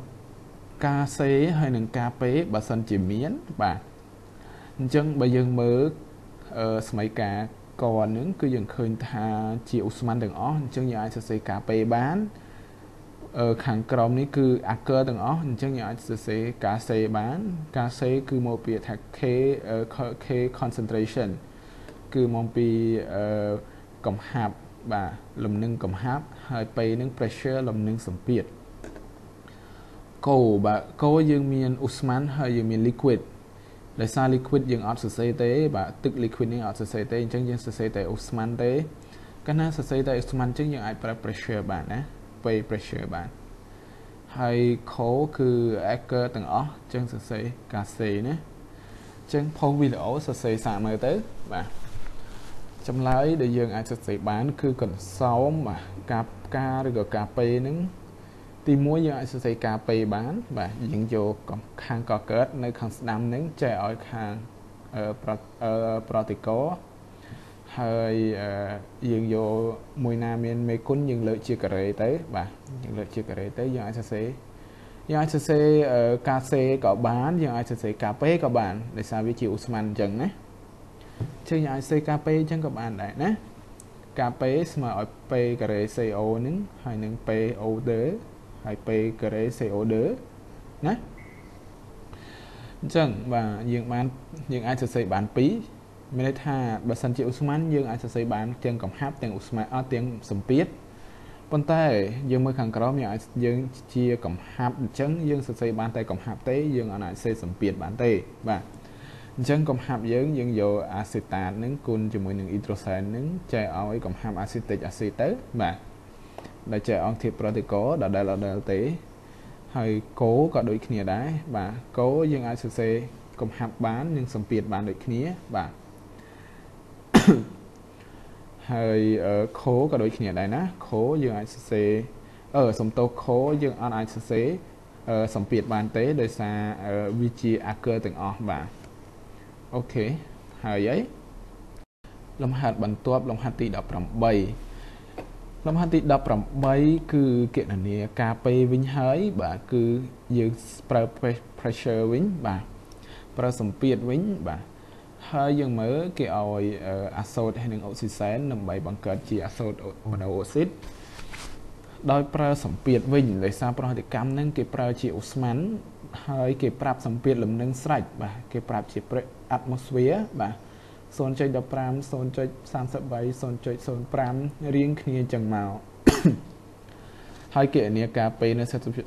ការសេហើយនឹងការពេបើសិនជាមានបាទអញ្ចឹងបើយើងមើលសម័យកាល កហ្នឹងគឺយើងឃើញថាជាឧស្ម័នទាំងអស់អញ្ចឹងយើងអាចសរសេរការពេបានខាងក្រោមនេះគឺអាកើទាំងអស់អញ្ចឹងយើងអាចសរសេរការសេបាន ការសេគឺមកពីថា K K concentration គឺមកពីកំហាប់បាទលំនឹងកំហាប់ហើយពេនឹង pressure លំនឹងសម្ពាធកូបាទកូយើងមានឧស្ម័នហើយយើងមាន liquid ដោយសារ liquid យើងអត់សរសេរទេបាទទឹក liquid នេះអត់សរសេរទេអញ្ចឹងយើងសរសេរតែឧស្ម័នទេកាលណាសរសេរតែឧស្ម័នអញ្ចឹងយើងអាចប្រើ pressure បានណា pay pressure បានហើយ co គឺ acre ទាំងអស់អញ្ចឹងសរសេរការសេណាអញ្ចឹងផុសវីដេអូសរសេរសាកមើលទៅបាទចម្លើយដែលយើងអាចសរសេរបាន គឺកន្សោមបាទការការឬក៏ការពេហ្នឹង ទី1យើងអាចសរសេរការពេបាន បាទយើងយកខាងកកើតនៅខាងស្ដាំហ្នឹងចែកឲ្យខាងប្រតិកោហើយយើងយកមួយណាមានមេគុណយើងលើកជាការ៉េទៅ បាទយើងលើកជាការ៉េទៅយើងអាចសរសេរយើងអាចសរសេរការសេក៏បានយើងអាចសរសេរការពេក៏បានដោយសារវាជាឧស្ម័នអញ្ចឹងណាជើងយើងអាចសរសេរការពេអញ្ចឹងក៏បានដែរណាការពេស្មើឲ្យពេការ៉េ CO ហ្នឹងហើយនឹងពេ order ហើយ P ការ៉េ CO2 ណាអញ្ចឹងបាទយើងបានយើងអាចសរសេរបាន2មានន័យថាបើសិនជាឧស្ម័នយើងអាចសរសេរបានទាំងកំហាប់ទាំងឧស្ម័នអត់ទាំងសម្ពាធប៉ុន្តែយើងមើលខាងក្រោមយើងអាចយើងជាកំហាប់អញ្ចឹងយើងសរសេរបានតែកំហាប់ទេយើងអាចសរសេរសម្ពាធបានទេបាទអញ្ចឹងកំហាប់យើងយើងយកអាសេតាតនឹងគុណជាមួយនឹងអ៊ីដ្រូសែននឹងចែកឲ្យកំហាប់អាស៊ីតិកអាស៊ីតទៅបាទ ដែលចែកអង្គធាតុប្រតិកោដដែលដដែលទេ ហើយកោក៏ដូចគ្នាដែរបាទកោយើងអាចសរសេរកំហាប់បាននិងសម្ពាធបានដូចគ្នាបាទហើយខូក៏ដូចគ្នាដែរណាខូយើងអាចសរសេរអឺសំទោខូយើងអត់អាចសរសេរសម្ពាធបានទេដោយសារវាជាអាកើទាំងអស់បាទអូខេហើយអីលំហាត់បន្ទាប់លំហាត់ទី18 លំហាត់ទី18គឺគណនាការពេវិញហើយបាទគឺយើងប្រើ pressure វិញបាទប្រើសម្ពាធវិញបាទហើយយើងមើលគេឲ្យអាសូតហើយនិងអុកស៊ីសែនដើម្បីបង្កើតជាអាសូតម៉ូណូអូស៊ីតដោយប្រើសម្ពាធវិញដោយសារប្រតិកម្មហ្នឹងគេប្រើជាអូស្ម័នហើយគេប្រាប់សម្ពាធលំនឹងស្រេចបាទគេប្រាប់ជា atmosphere បាទ 0.15 0.33 0.05រៀងគ្នាអញ្ចឹងមកហើយគណនាការពេលនៅ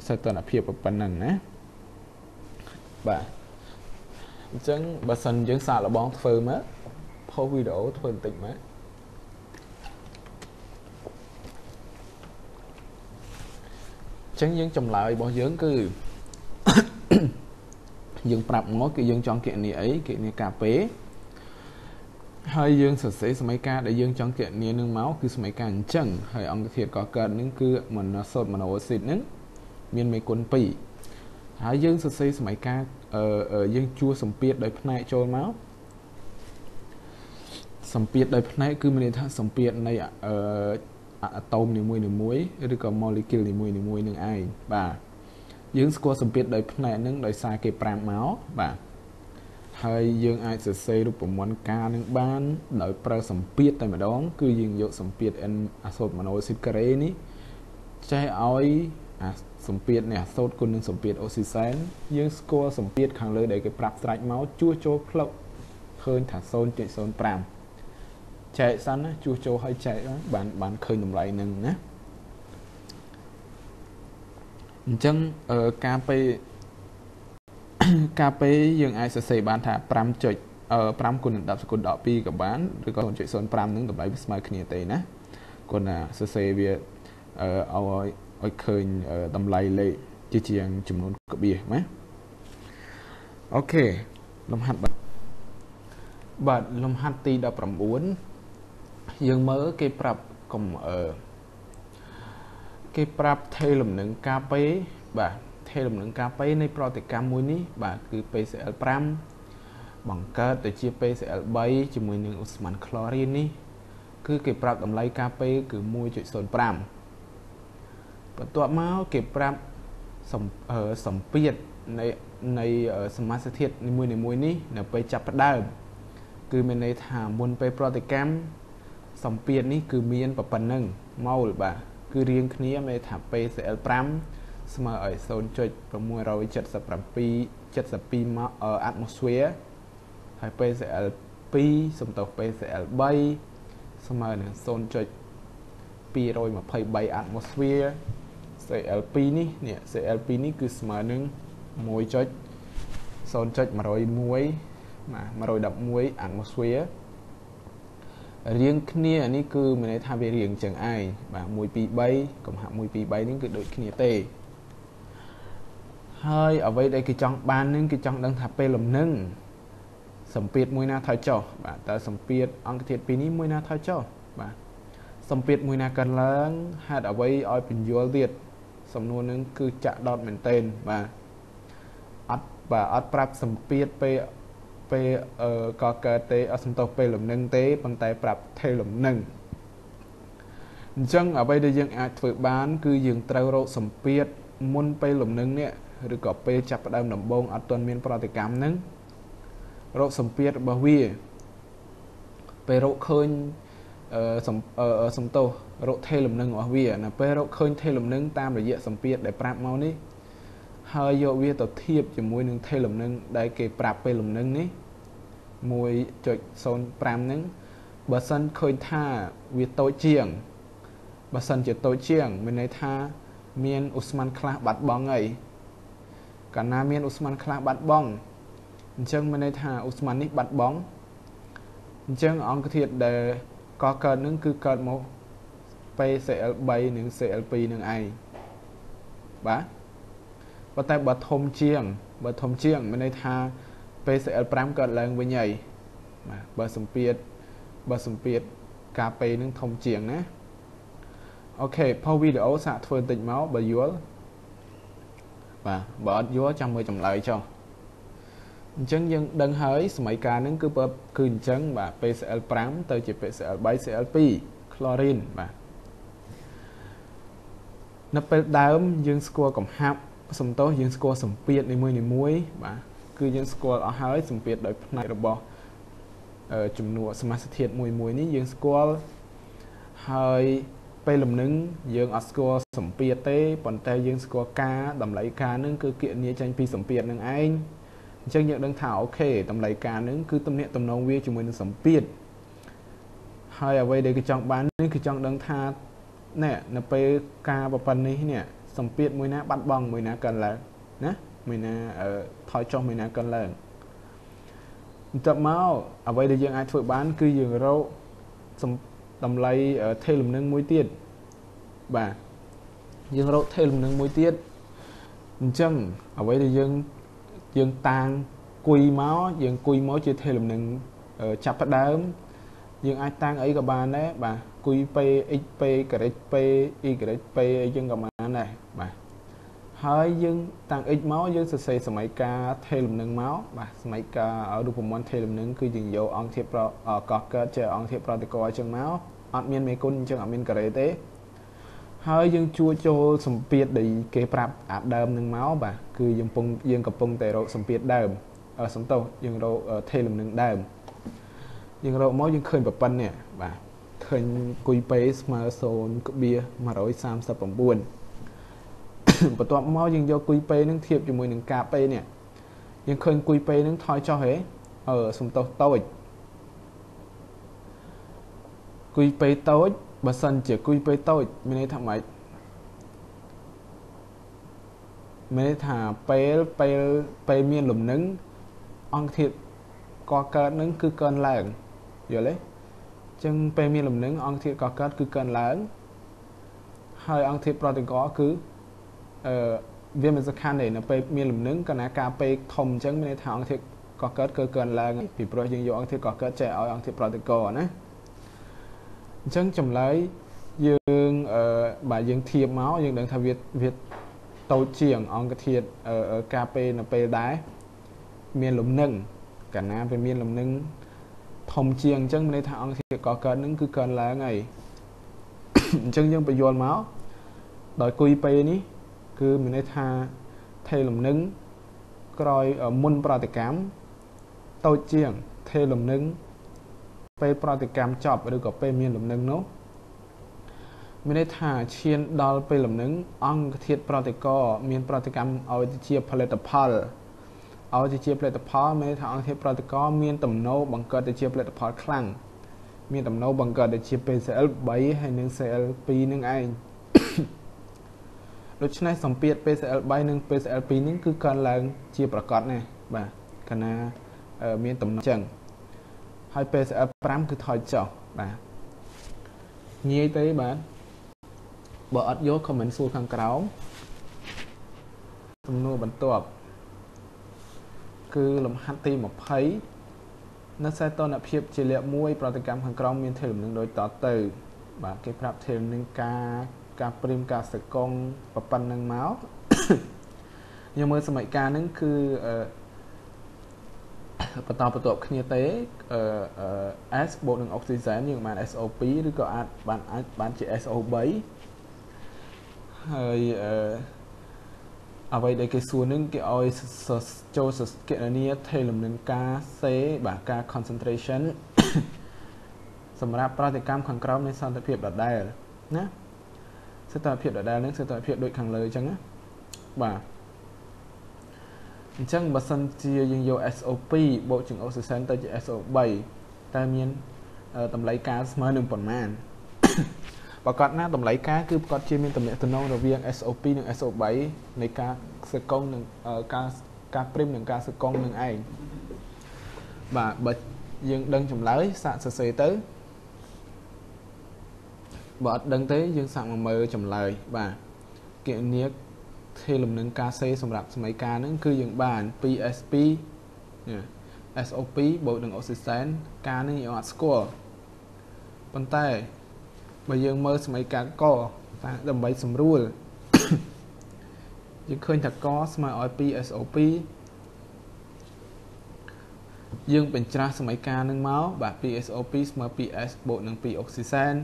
សតនភាពប៉ុណ្ណឹងណាបាទអញ្ចឹងបើសិនយើងសាកល្បងធ្វើមកផុសវីដេអូធ្វើបន្តិចមកអញ្ចឹងយើងចម្លើយរបស់យើងគឺយើងប្រាប់មកគឺយើងចង់គណនាអីគណនាការពេល ហើយយើងសរសេរសម័យកាលដែលយើងចង់គណនានឹងមកគឺសម័យកាលអញ្ចឹងហើយអង្គធាតុកកើតនឹងគឺមនោសូតមនោស៊ីតនឹងមានមេគុណ2ហើយយើងសរសេរសម័យកាលអឺយើងជួសម្ពាធដោយផ្នែកចូលមកសម្ពាធដោយផ្នែកគឺមានន័យថាសម្ពាធនៃអឺអាតូមនីមួយនីមួយឬក៏ molecule នីមួយនីមួយនឹងឯងបាទយើងស្គាល់សម្ពាធដោយផ្នែកនឹងដោយសារគេ5មកបាទ ហើយយើងអាចសរសេររូបមន្តការនឹងបាន ដោយប្រើសម្ពាធតែម្ដង គឺយើងយកសម្ពាធ n អាសូតម៉ូណូស៊ីតការ៉េនេះចេះឲ្យអាសម្ពាធនៃអាសូតគុណនឹងសម្ពាធអូស៊ីសែនយើងស្គាល់សម្ពាធខាងលើដែលគេប្រាប់ស្រេចមកជួសចូលផ្លុកឃើញថា0.05ចែកសិនណាជួសចូលឲ្យចែកបានបានឃើញតម្លៃនឹងណាអញ្ចឹងការពេល ការពេលយើងអាចសរសេរបានថា5ចុច5គុណ10សគុណដក2ក៏បានឬក៏0.05នឹងតម្លៃវាស្មើគ្នាទេណាគាត់ណាសរសេរវាអឺឲ្យឲ្យឃើញតម្លៃលេខជាជាងចំនួនក្បៀសណាអូខេលំហាត់បាទលំហាត់ទី19យើងមើលគេប្រាប់កុំអឺគេប្រាប់ថេលំនឹងកាពេបាទ ថេលំនឹងកាពេនៃប្រតិកម្មមួយនេះបាទគឺ PCl5 បង្កើតទៅជា PCl3 ជាមួយនឹងអូស្មန်ក្លរីននេះគឺគេប្រាប់តម្លៃកាពេគឺ1.05បន្ទាប់មកគេប្រាប់សម្ពាធនៃនៃសមាសធាតុនីមួយៗនេះនៅពេលចាប់ផ្ដើមគឺមានន័យថាមុនពេលប្រតិកម្មសម្ពាធនេះគឺមានប៉ុណ្ណឹងម៉ូលបាទគឺរៀងគ្នាមានថា PCl5 ស្មើឲ្យ0.677 72ម៉ាអាត់ម៉ូស្ហ្វែរហើយ PCl2 សំដៅ PCl3 ស្មើនឹង0.223អាត់ម៉ូស្ហ្វែរ CL2 នេះនេះ CL2 នេះគឺស្មើនឹង1.0.101បាទ111 atmosphere រៀងគ្នានេះគឺមានន័យថាវារៀងចឹងឯងបាទ1 2 3កំហាប់1 2 3នេះគឺដូចគ្នាទេ ហើយអ្វីដែលគេចង់បាននឹងគេចង់ដឹងថាពេលលំនឹងសម្ពាធមួយណាថយចុះបាទតើសម្ពាធអង្គធាតុពីរនេះមួយណាថយចុះបាទសម្ពាធមួយណាកើនឡើងហេតុអ្វីឲ្យពន្យល់ទៀតសំណួរនឹងគឺចាក់ដតមែនទែនបាទអត់បាទអត់ប្រាប់សម្ពាធពេលពេលអឺក៏កើតទេអត់សំទោសពេលលំនឹងទេប៉ុន្តែប្រាប់ថេលំនឹងអញ្ចឹងអ្វីដែលយើងអាចធ្វើបាន គឺយើងត្រូវរកសម្ពាធមុនពេលលំនឹងនេះ ឬក៏ពេលចាប់ផ្ដើមដំបូងអត់ទាន់មានប្រតិកម្មហ្នឹងរកសម្ពាធរបស់វាពេលរកឃើញអឺសំទោសរកថេលំនឹងរបស់វាណាពេលរកឃើញថេលំនឹងតាមរយៈសម្ពាធដែលប្រាប់មកនេះហើយយកវាទៅធៀបជាមួយនឹងថេលំនឹងដែលគេប្រាប់ពេលលំនឹងនេះ1.05ហ្នឹងបើសិនឃើញថាវាតូចជាងបើសិនជាតូចជាងមានន័យថាមានអូស្មန်ខ្លះបាត់បង់ហើយ កាលណាមានអូស្មန်ខ្លះបាត់បង់អញ្ចឹងមានន័យថាអូស្មန်នេះបាត់បង់អញ្ចឹងអង្គធាតុដែលកកើតនឹងគឺកើតមក PCl3 និង Cl2 នឹងឯងបាទប៉ុន្តែបើធំជាងបើធំជាងមានន័យថា PCl5 កើតឡើងវិញហើយបាទបើសម្ពាធបើសម្ពាធការពេនឹងធំជាងណាអូខេផុសវីដេអូសាកធ្វើតិចមកបើយល់ បាទបើអត់យល់ចាំមើលចម្លើយចុះអញ្ចឹងយើងដឹងហើយសម័យកាលហ្នឹងគឺគឺអញ្ចឹងបាទ PCl5 ទៅជា PCl3 Cl2 chlorine បាទនៅពេលដើមយើងស្គាល់កំហាប់សំទោសយើងស្គាល់សម្ពាធនីមួយនីមួយបាទគឺយើងស្គាល់អស់ហើយសម្ពាធដោយផ្នែករបស់ចំនួនសមាសធាតុមួយមួយនេះយើងស្គាល់ហើយ ពេលលំនឹងយើងអត់ស្គាល់សម្ពាធទេប៉ុន្តែយើងស្គាល់ការតម្លៃការនឹងគឺគណនាចេញពីសម្ពាធនឹងឯងអញ្ចឹងយើងដឹងថាអូខេតម្លៃការនឹងគឺទំនាក់ទំនងវាជាមួយនឹងសម្ពាធហើយអ្វីដែលគេចង់បាននេះគឺចង់ដឹងថាណែនៅពេលការប្រព័ន្ធនេះនេះសម្ពាធមួយណាបាត់បង់មួយណាកើនឡើងណាមួយណាថយចុះមួយណាកើនឡើងបន្ទាប់មកអ្វីដែលយើងអាចធ្វើបាន គឺយើងរក តម្លៃថេលំនឹងមួយទៀតបាទយើងរកថេលំនឹងមួយទៀតអញ្ចឹងអ្វីដែលយើងយើងតាំងគួយមកយើងគួយមកជាថេលំនឹងចាប់ផ្ដើមយើងអាចតាំងអីក៏បានដែរបាទគួយ p x p ការ៉េ p y p អីចឹងក៏បានដែរបាទ ហើយយើងតាំង x មកយើងសរសេរសម័យកាលថេលំនឹងមកបាទសម័យកាលរូបមន្តថេលំនឹងគឺយើងយកអង្គធាតុប្រកោះកើតជាអង្គធាតុប្រតិកអញ្ចឹងមកអត់មានមេគុណអញ្ចឹងអត់មានការ៉េទេហើយយើងជួចូលសម្ពាធដែលគេប្រាប់អាដើមនឹងមកបាទគឺយើងកំពុងយើងកំពុងតែរកសម្ពាធដើមសំទោសយើងរកថេលំនឹងដើមយើងរកមកយើងឃើញប្រព័ន្ធនេះបាទឃើញគុយពេស្មើ0.139 បន្ទាប់មកយើងយកគុយពេនឹងធៀបជាមួយនឹងកាពេនេះយើងឃើញគុយពេនឹងថយចុះហេអឺសំទោសតូចគុយពេតូចបើសិនជាគុយពេតូចមានន័យថាម៉េចមានន័យថាពេលពេលពេលមានលំនឹងអង្គធាតុកកើតនឹងគឺកើនឡើងយល់ទេចឹងពេលមានលំនឹងអង្គធាតុកកើតគឺកើនឡើងហហើយអង្គធាតុប្រតិកគឺអឺ វាមិនសំខាន់ទេនៅពេលមានលំនឹងកាលណាការពេកធំអញ្ចឹងមានន័យថាអង្គធាតុកកើតគឺកើនឡើងពីព្រោះយើងយកអង្គធាតុកកើតចែកឲ្យអង្គធាតុប្រតិកណាអញ្ចឹងចម្លើយយើងអឺបាទយើងធៀបមកយើងដឹងថាវាវាតូចជាងអង្គធាតុការពេនៅពេលដែរមានលំនឹងកាលណាវាមានលំនឹងធំជាងអញ្ចឹងមានន័យថាអង្គធាតុកកើតនឹងគឺកើនឡើងហើយអញ្ចឹងយើងបញ្យល់មកដោយគុយពេលនេះ គឺមានន័យថាថេលំនឹងក្រោយមុនប្រតិកម្មតូចជាងថេលំនឹងពេលប្រតិកម្មចប់ឬក៏ពេលមានលំនឹងនោះមានន័យថាឈានដល់ពេលលំនឹងអង្គធាតុប្រតិកមានប្រតិកម្មឲ្យទៅជាផលិតផលឲ្យទៅជាផលិតផលមានន័យថាអង្គធាតុប្រតិកមានទំនោរបង្កើតទៅជាផលិតផលខ្លាំងមានទំនោរបង្កើតទៅជា PCL 3ហើយនិង CL 2 នឹងឯង ដូច្នេះសម្ពាធ PCL 3និង PCL 2នេះគឺកើនឡើងជាប្រកបណាបាទកាលណាមានតំណចឹងហើយ PCL 5គឺថយចុះបាទងាយទេបាទបើអត់យក comment សួរខាងក្រោមសំណួរបន្ទាប់គឺលំហាត់ទី20នៅខ្សែតនភាពជាលក្ខមួយប្រតិកម្មខាងក្រោមមានធិលំនឹងដូចតទៅ បាទគេប្រាប់ធិលំនឹងការ ការព្រីមការសកងប៉ុណ្ណឹងមកយើងមើលសម័យកាលហ្នឹងគឺបន្តបន្ទាប់គ្នាទេអឺ S បូកនឹងអុកស៊ីហ្សែនយើងបាន SO2 ឬក៏អាចបានអាចបានជា SO3 ហើយអឺអ្វីដែលគេសួរនឹងគេឲ្យចូលគណនាថេលំនឹងការ C បាទការ concentration សម្រាប់ប្រតិកម្មខាងក្រោមនៃសន្តិភាពដដែលណា សន្តិភាពដដែលនឹងសន្តិភាពដូចខាងលើអញ្ចឹងណាបាទអញ្ចឹងបើសិនជាយើងយក SO2 បូកជាង oxygen ទៅជា SO3 តើមានតម្លៃការស្មើនឹងប៉ុន្មានប្រកាសណាតម្លៃការគឺប្រកាសជាមានតំណែងតំណងរវាង SO2 និង SO3 នៃការសកុងនិងការការព្រីមនិងការសកុងនឹងឯងបាទបើយើងដឹងចម្លើយសាកសរសេរទៅ បើអត់ដឹងទេយើងសាកមកមើលចម្លើយបាទគណនាធាលំនឹងការសេសម្រាប់សម័យកាលហ្នឹងគឺយើងបាន 2SP SO2 បូកនឹងអូស៊ីសែនការនេះយើងអត់ស្គាល់ប៉ុន្តែបើយើងមើលសម័យកាលកតាដើម្បីស្រួលយើងឃើញថាកស្មើឲ្យ 2SO2 យើងបញ្ច្រាស់សម័យកាលនឹងមកបាទ 2SO2 ស្មើ 2S បូកនឹង2អុកស៊ីសែន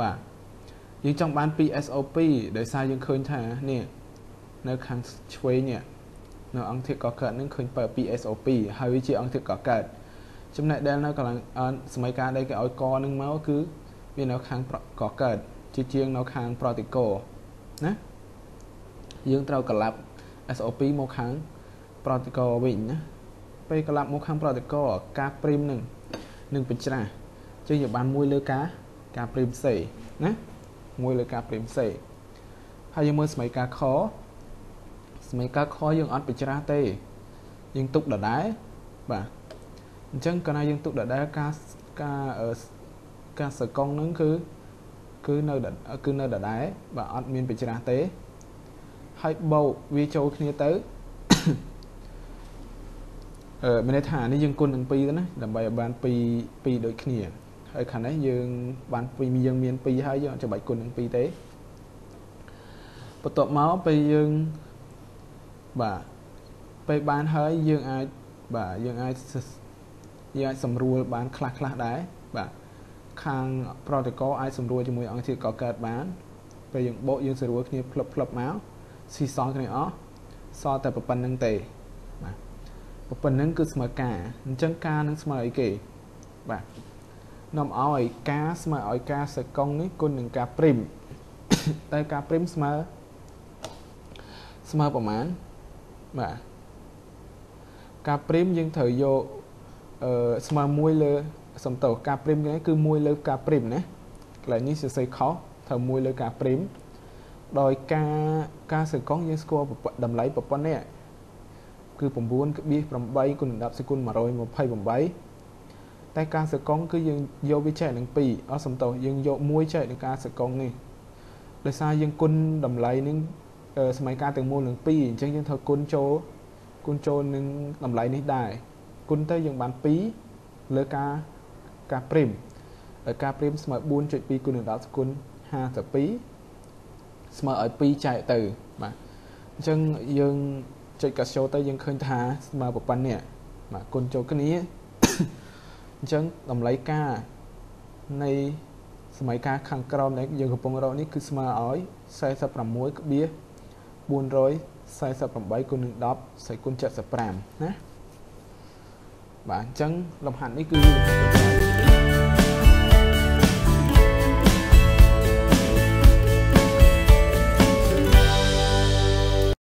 បាទយើងចង់បាន 2SO2 ដោយសារយើងឃើញថានេះនៅខាងឆ្វេងនេះនៅអង្គធាតុកកើតនឹងឃើញបើ 2SO2 ហើយវាជាអង្គធាតុកកើតចំណែកដែលនៅកន្លងសម័យកាលដែលគេឲ្យកនឹងមកគឺវានៅខាងកកើតជាជាងនៅខាងប្រតិកោណាយើងត្រូវកលាប់ SO2 មកខាងប្រតិកោវិញណាពេលកលាប់មកខាងប្រតិកោការព្រីមនឹងនឹងបញ្ច្រាស់ចឹងយើងបានមួយលើការ ការព្រីមសេណាមួយលើការព្រីមសេហើយយើងមើលសម័យការខសម័យការខយើងអត់បញ្ច្រាស់ទេយើងទុកដដែលបាទអញ្ចឹងកាលណាយើងទុកដដែលការការការសកុងហ្នឹងគឺគឺនៅគឺនៅដដែលបាទអត់មានបញ្ច្រាស់ទេហើយបោកវាចូលគ្នាទៅអឺមានន័យថានេះយើងគុណនឹង2ទៅណាដើម្បីឲ្យបាន2 2ដូចគ្នា ហើយខាងនេះយើងបាន2យើងមាន2ហើយយើងអត់ចាំបាច់គុណនឹង2ទេបន្ទាប់មកពេលយើងបាទពេលបានហើយយើងអាចបាទយើងអាចយើងអាចសម្រួលបានខ្លះខ្លះដែរបាទខាង protocol អាចសម្រួលជាមួយអង្គធាតុកកើតបានពេលយើងបូកយើងស្រួលគ្នាផ្លឹបផ្លឹបមកស៊ីសងគ្នាអស់សល់តែប៉ុណ្្នឹងទេបាទប៉ុណ្្នឹងគឺស្មើការអញ្ចឹងការនឹងស្មើអីគេបាទ នាំឲ្យការស្មើឲ្យការសកុងនេះគុណនឹងការព្រីមតែការព្រីមស្មើស្មើប្រមាណបាទការព្រីមយើងត្រូវយកអឺស្មើ1លើសំទោសការព្រីមនេះគឺ1លើការព្រីមណាកន្លែងនេះសរសេរខុសត្រូវ1លើការព្រីមដោយការការសកុងយើងស្គាល់តម្លៃប្រព័ន្ធនេះគឺ9.8គុណ10សេគុណ128 តែការសកុងគឺយើងយកវាចែកនឹង2អស់សំទោសយើងយក1ចែកនឹងការសកុងនេះដោយសារយើងគុណតម្លៃនឹងសម័យកាលទាំងមូលនឹង2អញ្ចឹងយើងត្រូវគុណចូលគុណចូលនឹងតម្លៃនេះដែរគុណទៅយើងបាន2លើការការព្រីមការព្រីមស្មើ4.2គុណនឹង10គុណ52ស្មើឲ្យ2ចែកទៅបាទអញ្ចឹងយើងចុចកាសចូលទៅយើងឃើញថាស្មើប៉ុណ្ណេះបាទគុណចូលគ្នា អញ្ចឹងតម្លៃការនៃសម័យកាលខាងក្រោមដែលយើងកំពុងរកនេះគឺស្មើឲ្យ46ក្បៀស448គុណនឹង10សេគុណ75ណាបាទអញ្ចឹងលំហាត់នេះគឺ